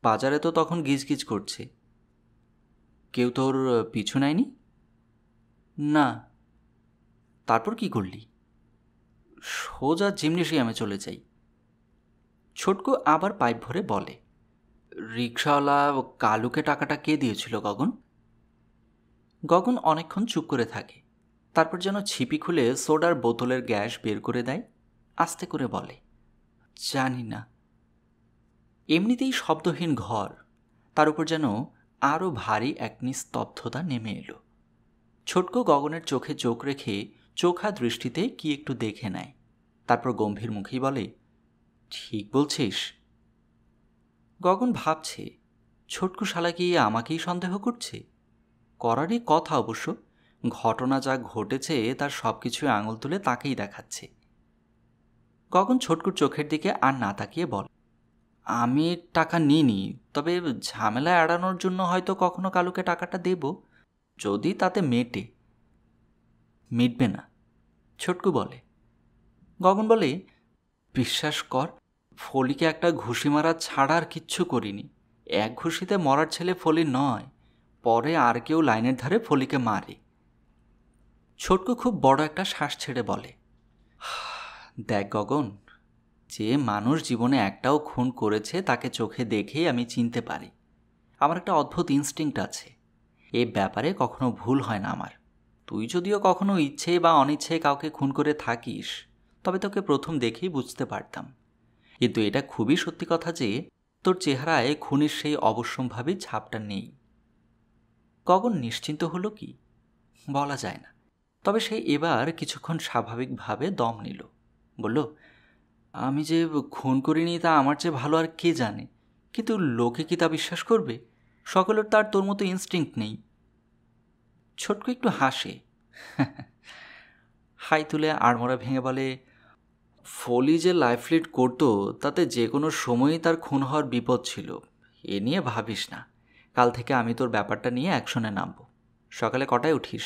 বাজারে তো তখন গিজগিজ করছে। কেউ তোর পিছু নেয়নি? না। তারপর কি করলি? সোজা জিমনেশিয়ামে চলে যাই। ছোটকু আবার পাইপ ভরে বলে রিক্সাওয়ালা কালুকে টাকাটা কে দিয়েছিল গগন? গগন অনেকক্ষণ চুপ করে থাকে। তারপর যেন ছিপি খুলে সোডার বোতলের গ্যাস বের করে দেয়, আস্তে করে বলে জানি না এমনিতেই শব্দহীন ঘর, তার উপর যেন আরও ভারী এক নিস্তব্ধতা নেমে এলো। ছোটকো গগনের চোখে চোখ রেখে চোখা দৃষ্টিতে কি একটু দেখে নেয়, তারপর গম্ভীর মুখেই বলে, ঠিক বলছিস। গগন ভাবছে, ছোটকু শালা কি আমাকেই সন্দেহ করছে? করারই কথা অবশ্য, ঘটনা যা ঘটেছে তার সব কিছুই আঙুল তুলে তাকেই দেখাচ্ছে। গগন ছোটকুর চোখের দিকে আর না তাকিয়ে বল। আমি টাকা নিইনি, তবে ঝামেলা এড়ানোর জন্য হয়তো কখনো কালুকে টাকাটা দেব, যদি তাতে মেটে। মিটবে না, ছোটকু বলে। গগন বলে, বিশ্বাস কর, ফলিকে একটা ঘুষি মারা ছাড়া আর কিচ্ছু করিনি। এক ঘুষিতে মরার ছেলে ফলি নয়, পরে আর কেউ লাইনের ধারে ফলিকে মারে। ছোটকু খুব বড় একটা শ্বাস ছেড়ে বলে। দেখ গগন, যে মানুষ জীবনে একটাও খুন করেছে তাকে চোখে দেখেই আমি চিনতে পারি। আমার একটা অদ্ভুত ইনস্টিংক্ট আছে। এ ব্যাপারে কখনো ভুল হয় না আমার। তুই যদিও কখনো ইচ্ছে বা অনিচ্ছে কাউকে খুন করে থাকিস, তবে তোকে প্রথম দেখেই বুঝতে পারতাম। কিন্তু এটা খুবই সত্যি কথা যে, তোর চেহারায় খুনের সেই অবশ্যম্ভাবী ছাপটা নেই। গগন নিশ্চিন্ত হলো কি? বলা যায় না। তবে সে এবার কিছুক্ষণ স্বাভাবিকভাবে দম নিল। বলল, আমি যে খুন করিনি তা আমার চেয়ে ভালো আর কে জানে? কিন্তু লোকে কি তা বিশ্বাস করবে? সকলের তার তোর মতো ইনস্টিংক্ট নেই। ছোটকু একটু হাসে। হাই তুলে আড়মোড়া ভেঙে বলে, ফলি যে লাইফ লিড করতো, তাতে যে কোনো সময়ই তার খুন হওয়ার বিপদ ছিল। এ নিয়ে ভাবিস না। কাল থেকে আমি তোর ব্যাপারটা নিয়ে অ্যাকশনে নামব। সকালে কটায় উঠিস?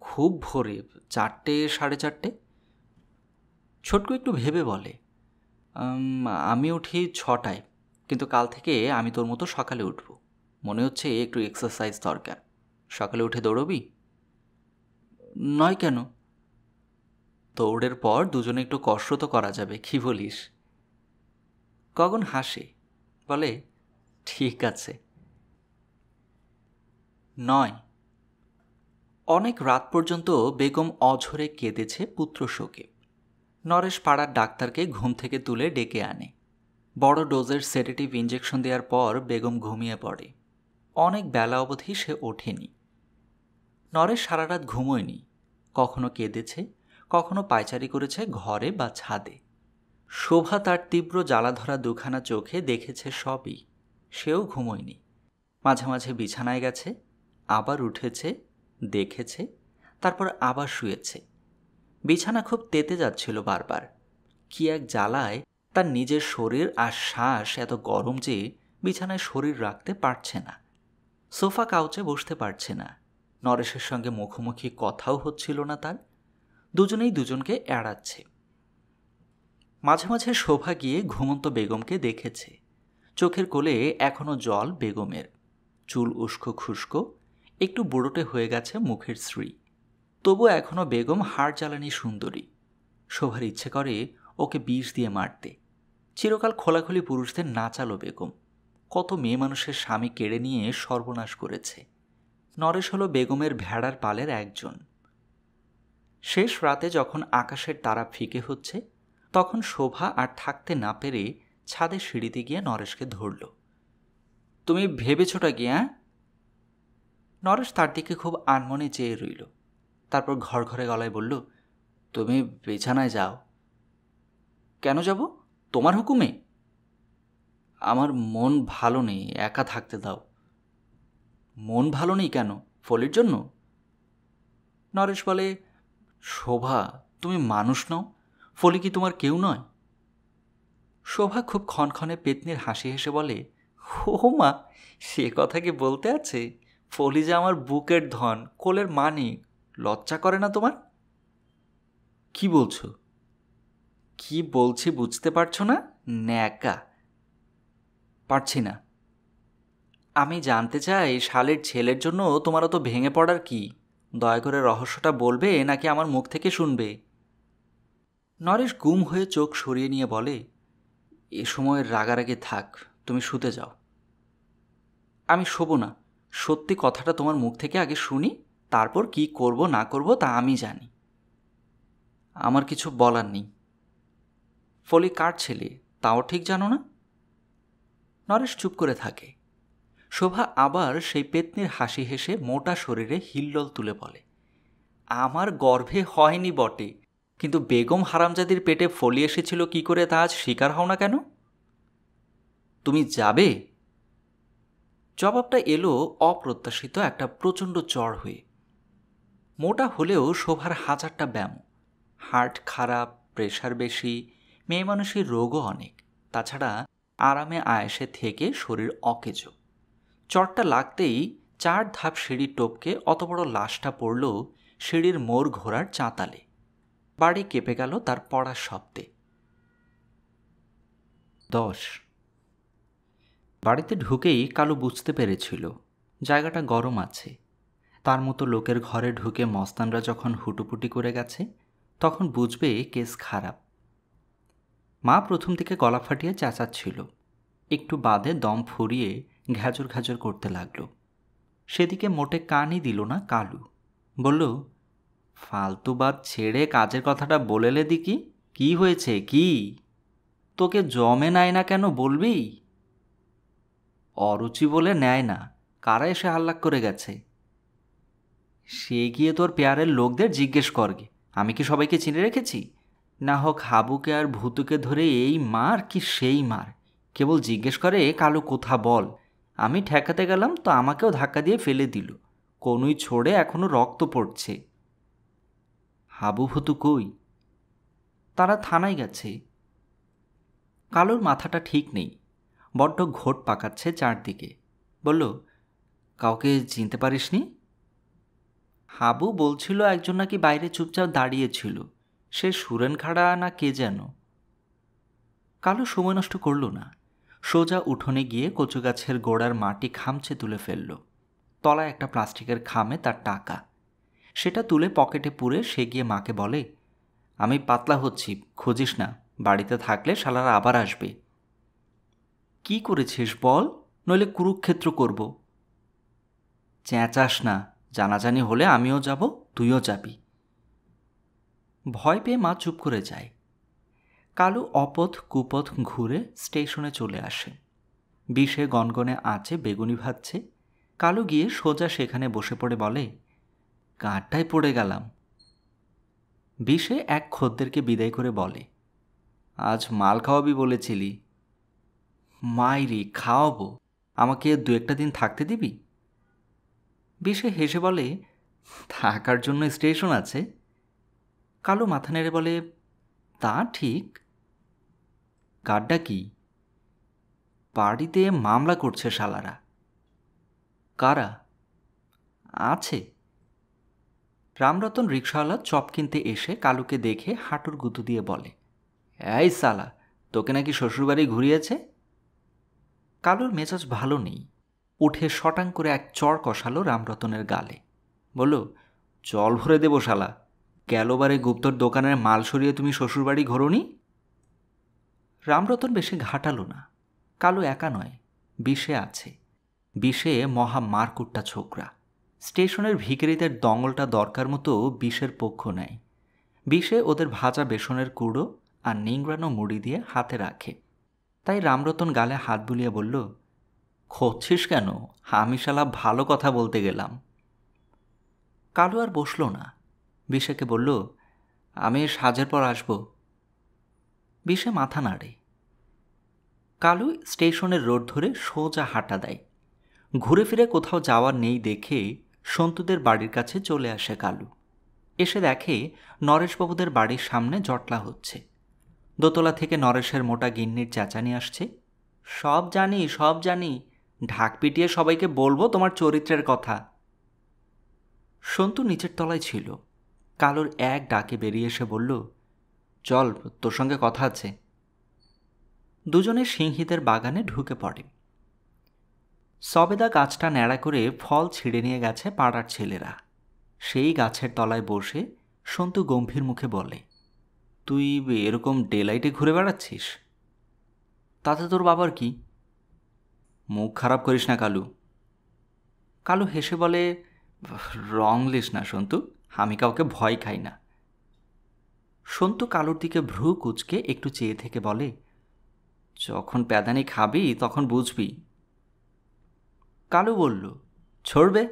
খুব ভোরে, চারটে, সাড়ে চারটে। ছোটকু একটু ভেবে বলে আমি উঠি ছটায়, কিন্তু কাল থেকে আমি তোর মতো সকালে উঠব। মনে হচ্ছে একটু এক্সারসাইজ দরকার। সকালে উঠে দৌড়বি? নয় কেন? দৌড়ের পর দুজনে একটু কসরত করা যাবে, কি বলিস? কখন হাসে? বলে, ঠিক আছে। নয়। অনেক রাত পর্যন্ত বেগম অঝরে কেঁদেছে পুত্র শোকে নরেশ পাড়ার ডাক্তারকে ঘুম থেকে তুলে ডেকে আনে। বড় ডোজের সেডেটিভ ইঞ্জেকশন দেওয়ার পর বেগম ঘুমিয়ে পড়ে। অনেক বেলা অবধি সে ওঠেনি। নরেশ সারা রাত ঘুমোয়নি। কখনো কেঁদেছে, কখনো পায়চারি করেছে ঘরে বা ছাদে। শোভা তার তীব্র জ্বালাধরা দুখানা চোখে দেখেছে সবই। সেও ঘুমোয়নি। মাঝে মাঝে বিছানায় গেছে, আবার উঠেছে, দেখেছে, তারপর আবার শুয়েছে। বিছানা খুব তেতে যাচ্ছিল বারবার। কি এক জ্বালায় তার নিজের শরীর আর শ্বাস এত গরম যে বিছানায় শরীর রাখতে পারছে না। সোফা কাউচে বসতে পারছে না। নরেশের সঙ্গে মুখোমুখি কথাও হচ্ছিল না তার। দুজনেই দুজনকে এড়াচ্ছে। মাঝে মাঝে শোভা গিয়ে ঘুমন্ত বেগমকে দেখেছে। চোখের কোলে এখনও জল বেগমের। চুল উস্কো খুস্কো একটু বুড়োটে হয়ে গেছে মুখের শ্রী তবু এখনও বেগম হাড় জ্বালানি সুন্দরী। শোভার ইচ্ছে করে ওকে বিষ দিয়ে মারতে। চিরকাল খোলাখুলি পুরুষদের নাচালো বেগম। কত মেয়ে মানুষের স্বামী কেড়ে নিয়ে সর্বনাশ করেছে। নরেশ হলো বেগমের ভেড়ার পালের একজন। শেষ রাতে যখন আকাশের তারা ফিকে হচ্ছে, তখন শোভা আর থাকতে না পেরে ছাদে সিঁড়িতে গিয়ে নরেশকে ধরল। তুমি ভেবেছোটা হ্যাঁ নরেশ তার দিকে খুব আনমনে চেয়ে রইল। তারপর ঘর ঘরে গলায় বলল, তুমি বিছানায় যাও। কেন যাব? তোমার হুকুমে? আমার মন ভালো নেই, একা থাকতে দাও। মন ভালো নেই কেন? ফলির জন্য? নরেশ বলে, শোভা, তুমি মানুষ নও, ফলি কি তোমার কেউ নয়? শোভা খুব ক্ষণক্ষণে পেতনির হাসি হেসে বলে হো মা, সে কথা কি বলতে আছে? ফলি যে আমার বুকের ধন, কোলের মানিক লজ্জা করে না তোমার? কি বলছো? কি বলছি বুঝতে পারছ না? ন্যাকা। পারছি না। আমি জানতে চাই শালের ছেলের জন্য তোমার তো ভেঙে পড়ার কি? দয়া করে রহস্যটা বলবে নাকি আমার মুখ থেকে শুনবে? নরেশ গুম হয়ে চোখ সরিয়ে নিয়ে বলে, এ সময়ের রাগারাগি থাক, তুমি শুতে যাও। আমি শোবো না। সত্যি কথাটা তোমার মুখ থেকে আগে শুনি। তারপর কি করব, না করব তা আমি জানি। আমার কিছু বলার নেই। ফলি কার ছেলে, তাও ঠিক জানো না? নরেশ চুপ করে থাকে। শোভা আবার সেই পেতনির হাসি হেসে মোটা শরীরে হিল্লল তুলে বলে, আমার গর্ভে হয়নি বটে, কিন্তু বেগম হারামজাদির পেটে ফলি এসেছিল কি করে তা আজ শিকার হও না কেন? তুমি যাবে? জবাবটা এলো অপ্রত্যাশিত একটা প্রচণ্ড চড় হয়ে। মোটা হলেও শোভার হাজারটা ব্যায়াম। হার্ট খারাপ, প্রেশার বেশি, মেয়ে মানুষের রোগও অনেক। তাছাড়া আরামে আয়েসে থেকে শরীর অকেজ। চটটা লাগতেই চার ধাপ সিঁড়ি টপকে অত বড় লাশটা পড়ল সিঁড়ির মোড় ঘোরার চাঁতালে। বাড়ি কেঁপে গেল তার পড়ার শব্দে। দশ। বাড়িতে ঢুকেই কালু বুঝতে পেরেছিল, জায়গাটা গরম আছে। তার মতো লোকের ঘরে ঢুকে মস্তানরা যখন হুটুপুটি করে গেছে, তখন বুঝবে কেস খারাপ। মা প্রথম থেকে গলা ফাটিয়ে চেঁচাচ্ছিল। একটু বাদে দম ফুরিয়ে ঘ্যাজর ঘ্যাজর করতে লাগল। সেদিকে মোটে কানই দিল না কালু। বলল, ফালতু বাদ ছেড়ে কাজের কথাটা বলেলে দিকি কি হয়েছে, কি? তোকে জমে নেয় না কেন বলবি? অরুচি বলে নেয় না। কারা এসে হাল্লাক করে গেছে? সে গিয়ে তোর পেয়ারের লোকদের জিজ্ঞেস করগে। আমি কি সবাইকে চিনে রেখেছি? না হোক হাবুকে আর ভূতুকে ধরে এই মার কি সেই মার। কেবল জিজ্ঞেস করে, কালো, কোথা বল? আমি ঠেকাতে গেলাম, তো আমাকেও ধাক্কা দিয়ে ফেলে দিল। কোনুই ছোড়ে এখনও রক্ত পড়ছে। হাবু ভুতু কই? তারা থানায় গেছে। কালোর মাথাটা ঠিক নেই। বড্ড ঘোট পাকাচ্ছে চারদিকে। বলল, কাউকে চিনতে পারিসনি? হাবু বলছিল একজন নাকি বাইরে চুপচাপ দাঁড়িয়েছিল। সে সুরেন খাড়া না কে যেন। কালো সময় নষ্ট করল না। সোজা উঠোনে গিয়ে কচু গাছের গোড়ার মাটি খামছে তুলে ফেলল। তলায় একটা প্লাস্টিকের খামে তার টাকা। সেটা তুলে পকেটে পুরে সে গিয়ে মাকে বলে, আমি পাতলা হচ্ছি, খুঁজিস না, বাড়িতে থাকলে শালারা আবার আসবে। কি করেছিস বল? নইলে কুরুক্ষেত্র করব। চেঁচাস না জানাজানি হলে আমিও যাব, তুইও যাবি। ভয় পেয়ে মা চুপ করে যায়। কালু অপথ কুপথ ঘুরে স্টেশনে চলে আসে। বিষে গনগনে আঁচে বেগুনি ভাজছে। কালু গিয়ে সোজা সেখানে বসে পড়ে বলে কাঁটায় পড়ে গেলাম। বিষে এক খদ্দেরকে বিদায় করে বলে, আজ মাল খাওয়াবি বলেছিলি। মাইরি, খাওয়াবো। আমাকে দু একটা দিন থাকতে দিবি? বিষে হেসে বলে, থাকার জন্য স্টেশন আছে। কালো মাথা নেড়ে বলে, তা ঠিক। গাড্ডা কি? বাড়িতে মামলা করছে শালারা। কারা? আছে। রামরতন রিক্সাওয়ালা চপ কিনতে এসে কালুকে দেখে হাঁটুর গুঁতো দিয়ে বলে, এই সালা তোকে নাকি শ্বশুরবাড়ি ঘুরিয়েছে? কালুর মেজাজ ভালো নেই। উঠে শটাং করে এক চর কষালো রামরতনের গালে। বলল জল ভরে দেবো শালা। গেলবারে গুপ্তর দোকানের মাল সরিয়ে তুমি শ্বশুরবাড়ি ঘোরোনি? রামরতন বেশি ঘাটালো না। কালো একা নয়, বিষে আছে। বিষে মহা মারকুটটা ছোকরা। স্টেশনের ভিখারিদের দঙ্গলটা দরকার মতো বিষের পক্ষ নেয়। বিষে ওদের ভাজা বেসনের কুড়ো আর নিংড়ানো মুড়ি দিয়ে হাতে রাখে। তাই রামরতন গালে হাত বুলিয়ে বলল খচ্ছিস কেন? আমি শালা ভালো কথা বলতে গেলাম। কালু আর বসল না। বিশেকে বলল, আমি সাজের পর আসব। বিশে মাথা নাড়ে। কালু স্টেশনের রোড ধরে সোজা হাঁটা দেয়। ঘুরে ফিরে কোথাও যাওয়ার নেই দেখে সন্তুদের বাড়ির কাছে চলে আসে কালু। এসে দেখে নরেশবাবুদের বাড়ির সামনে জটলা হচ্ছে। দোতলা থেকে নরেশের মোটা গিন্নির চেঁচানি আসছে। সব জানি সব জানি ঢাক পিটিয়ে সবাইকে বলব তোমার চরিত্রের কথা। সন্তু নিচের তলায় ছিল। কালোর এক ডাকে বেরিয়ে এসে বলল, চল, তোর সঙ্গে কথা আছে। দুজনে সিংহীদের বাগানে ঢুকে পড়ে। সবেদা গাছটা ন্যাড়া করে ফল ছিঁড়ে নিয়ে গেছে পাড়ার ছেলেরা। সেই গাছের তলায় বসে সন্তু গম্ভীর মুখে বলে, তুই এরকম ডেলাইটে ঘুরে বেড়াচ্ছিস? তাতে তোর বাবার কি মুখ খারাপ করিস না কালু। কালু হেসে বলে, রং লিস না সন্তু, আমি কাউকে ভয় খাই না। সন্তু কালুর দিকে ভ্রু কুচকে একটু চেয়ে থেকে বলে, যখন প্যাদানি খাবি তখন বুঝবি। কালু বলল, ছড়বে?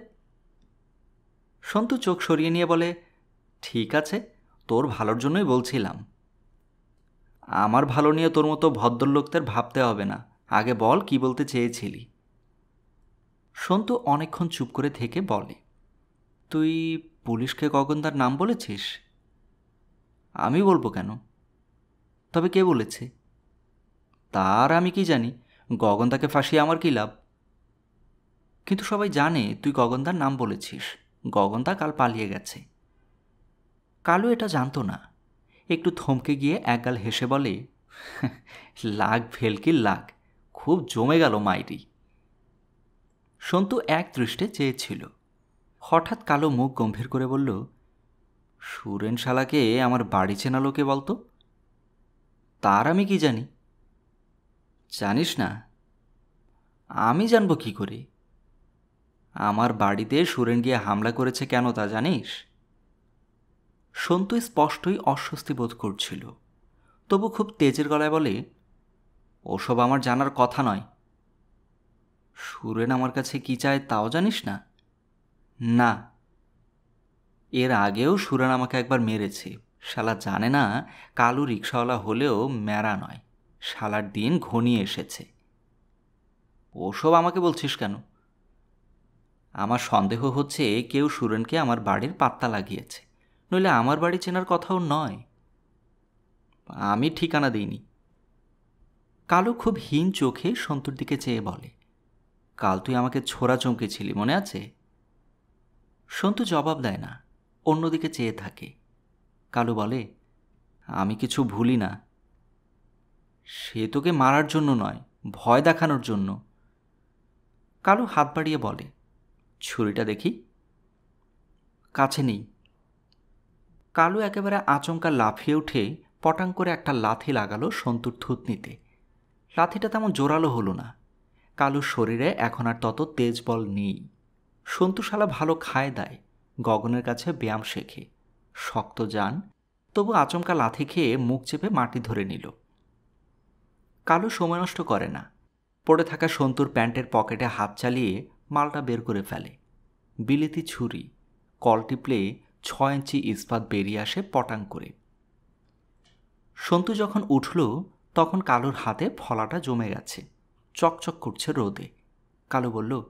সন্তু চোখ সরিয়ে নিয়ে বলে, ঠিক আছে, তোর ভালোর জন্যই বলছিলাম। আমার ভালো নিয়ে তোর মতো ভদ্রলোকদের ভাবতে হবে না। আগে বল কি বলতে চেয়েছিলি। সন্তু অনেকক্ষণ চুপ করে থেকে বলে, তুই পুলিশকে গগনদার নাম বলেছিস? আমি বলব কেন? তবে কে বলেছে? তার আমি কি জানি, গগনদাকে ফাঁসিয়ে আমার কী লাভ? কিন্তু সবাই জানে তুই গগনদার নাম বলেছিস, গগনদা কাল পালিয়ে গেছে। কালু এটা জানতো না। একটু থমকে গিয়ে একগাল হেসে বলে, লাগ, ভেলকি, লাগ। খুব জমে গেল মাইরি। সন্তু এক দৃষ্টে চেয়েছিল। হঠাৎ কালো মুখ গম্ভীর করে বলল, সুরেন শালাকে আমার বাড়ি চেনা লোকে বলতো? তার আমি কি জানি? জানিস না, আমি জানব কি করে? আমার বাড়িতে সুরেন গিয়ে হামলা করেছে কেন তা জানিস? সন্তু স্পষ্টই অস্বস্তি বোধ করছিল। তবু খুব তেজের গলায় বলে ওসব আমার জানার কথা নয়। সুরেন আমার কাছে কি চায় তাও জানিস না? না। এর আগেও সুরেন আমাকে একবার মেরেছে। শালা জানে না কালু রিক্সাওয়ালা হলেও ম্যারা নয়। শালার দিন ঘনিয়ে এসেছে। ওসব আমাকে বলছিস কেন? আমার সন্দেহ হচ্ছে কেউ সুরেনকে আমার বাড়ির পাত্তা লাগিয়েছে। নইলে আমার বাড়ি চেনার কথাও নয়। আমি ঠিকানা দিইনি। কালু খুব হীন চোখে সন্তুর দিকে চেয়ে বলে, কাল তুই আমাকে ছোড়া চমকেছিলি, মনে আছে? সন্তু জবাব দেয় না, অন্যদিকে চেয়ে থাকে। কালু বলে, আমি কিছু ভুলি না। সে তোকে মারার জন্য নয়, ভয় দেখানোর জন্য। কালু হাত বাড়িয়ে বলে, ছুরিটা দেখি? কাছে নেই। কালু একেবারে আচমকা লাফিয়ে উঠে পটাং করে একটা লাথি লাগালো সন্তুর থুতনিতে। লাথিটা তেমন জোরালো হলো না। কালুর শরীরে এখন আর তত তেজ বল নেই। সন্তুশালা ভালো খায় দেয়, গগনের কাছে ব্যায়াম শেখে। শক্ত যান, তবু আচমকা লাথি খেয়ে মুখ চেপে মাটি ধরে নিল। কালু সময় নষ্ট করে না। পড়ে থাকা সন্তুর প্যান্টের পকেটে হাত চালিয়ে মালটা বের করে ফেলে। বিলেতি ছুরি কল টিপলে ছয় ইঞ্চি ইস্পাত বেরিয়ে আসে পটাং করে। সন্তু যখন উঠল তখন কালুর হাতে ফলাটা জমে গেছে। চকচক করছে রোদে। কালু বলল,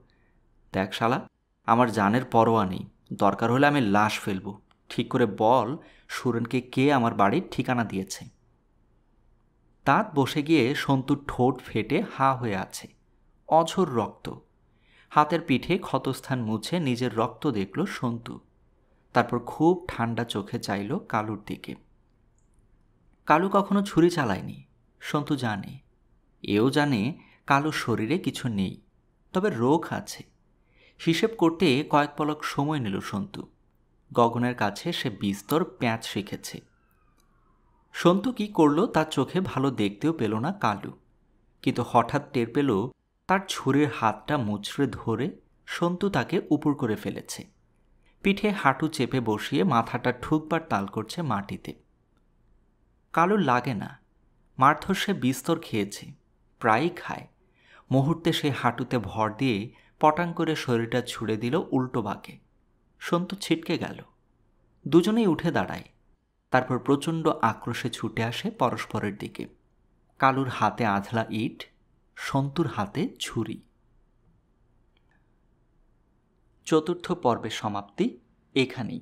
দেখ শালা, আমার জানের পরোয়া নেই। দরকার হলে আমি লাশ ফেলব। ঠিক করে বল সুরেনকে কে আমার বাড়ির ঠিকানা দিয়েছে? দাঁত বসে গিয়ে সন্তুর ঠোঁট ফেটে হা হয়ে আছে। অঝোর রক্ত। হাতের পিঠে ক্ষতস্থান মুছে নিজের রক্ত দেখল সন্তু। তারপর খুব ঠান্ডা চোখে চাইল কালুর দিকে। কালু কখনো ছুরি চালায়নি। সন্তু জানে। এও জানে কালো শরীরে কিছু নেই, তবে রোগ আছে। হিসেব করতে কয়েক পলক সময় নিল সন্তু। গগনের কাছে সে বিস্তর প্যাঁচ শিখেছে সন্তু কি করল তার চোখে ভালো দেখতেও পেল না কালু। কিন্তু হঠাৎ টের পেল তার ছুরির হাতটা মুচড়ে ধরে সন্তু তাকে উপর করে ফেলেছে। পিঠে হাঁটু চেপে বসিয়ে মাথাটা ঠুকবার তাল করছে মাটিতে। কালুর লাগে না। মারধর সে বিস্তর খেয়েছে, প্রায়ই খায়। মুহূর্তে সে হাঁটুতে ভর দিয়ে পটাং করে শরীরটা ছুড়ে দিল উল্টো বাঁকে। সন্তু ছিটকে গেল। দুজনেই উঠে দাঁড়ায়। তারপর প্রচণ্ড আক্রোশে ছুটে আসে পরস্পরের দিকে। কালুর হাতে আধলা ইট, সন্তুর হাতে ছুরি। চতুর্থ পর্বের সমাপ্তি এখানেই।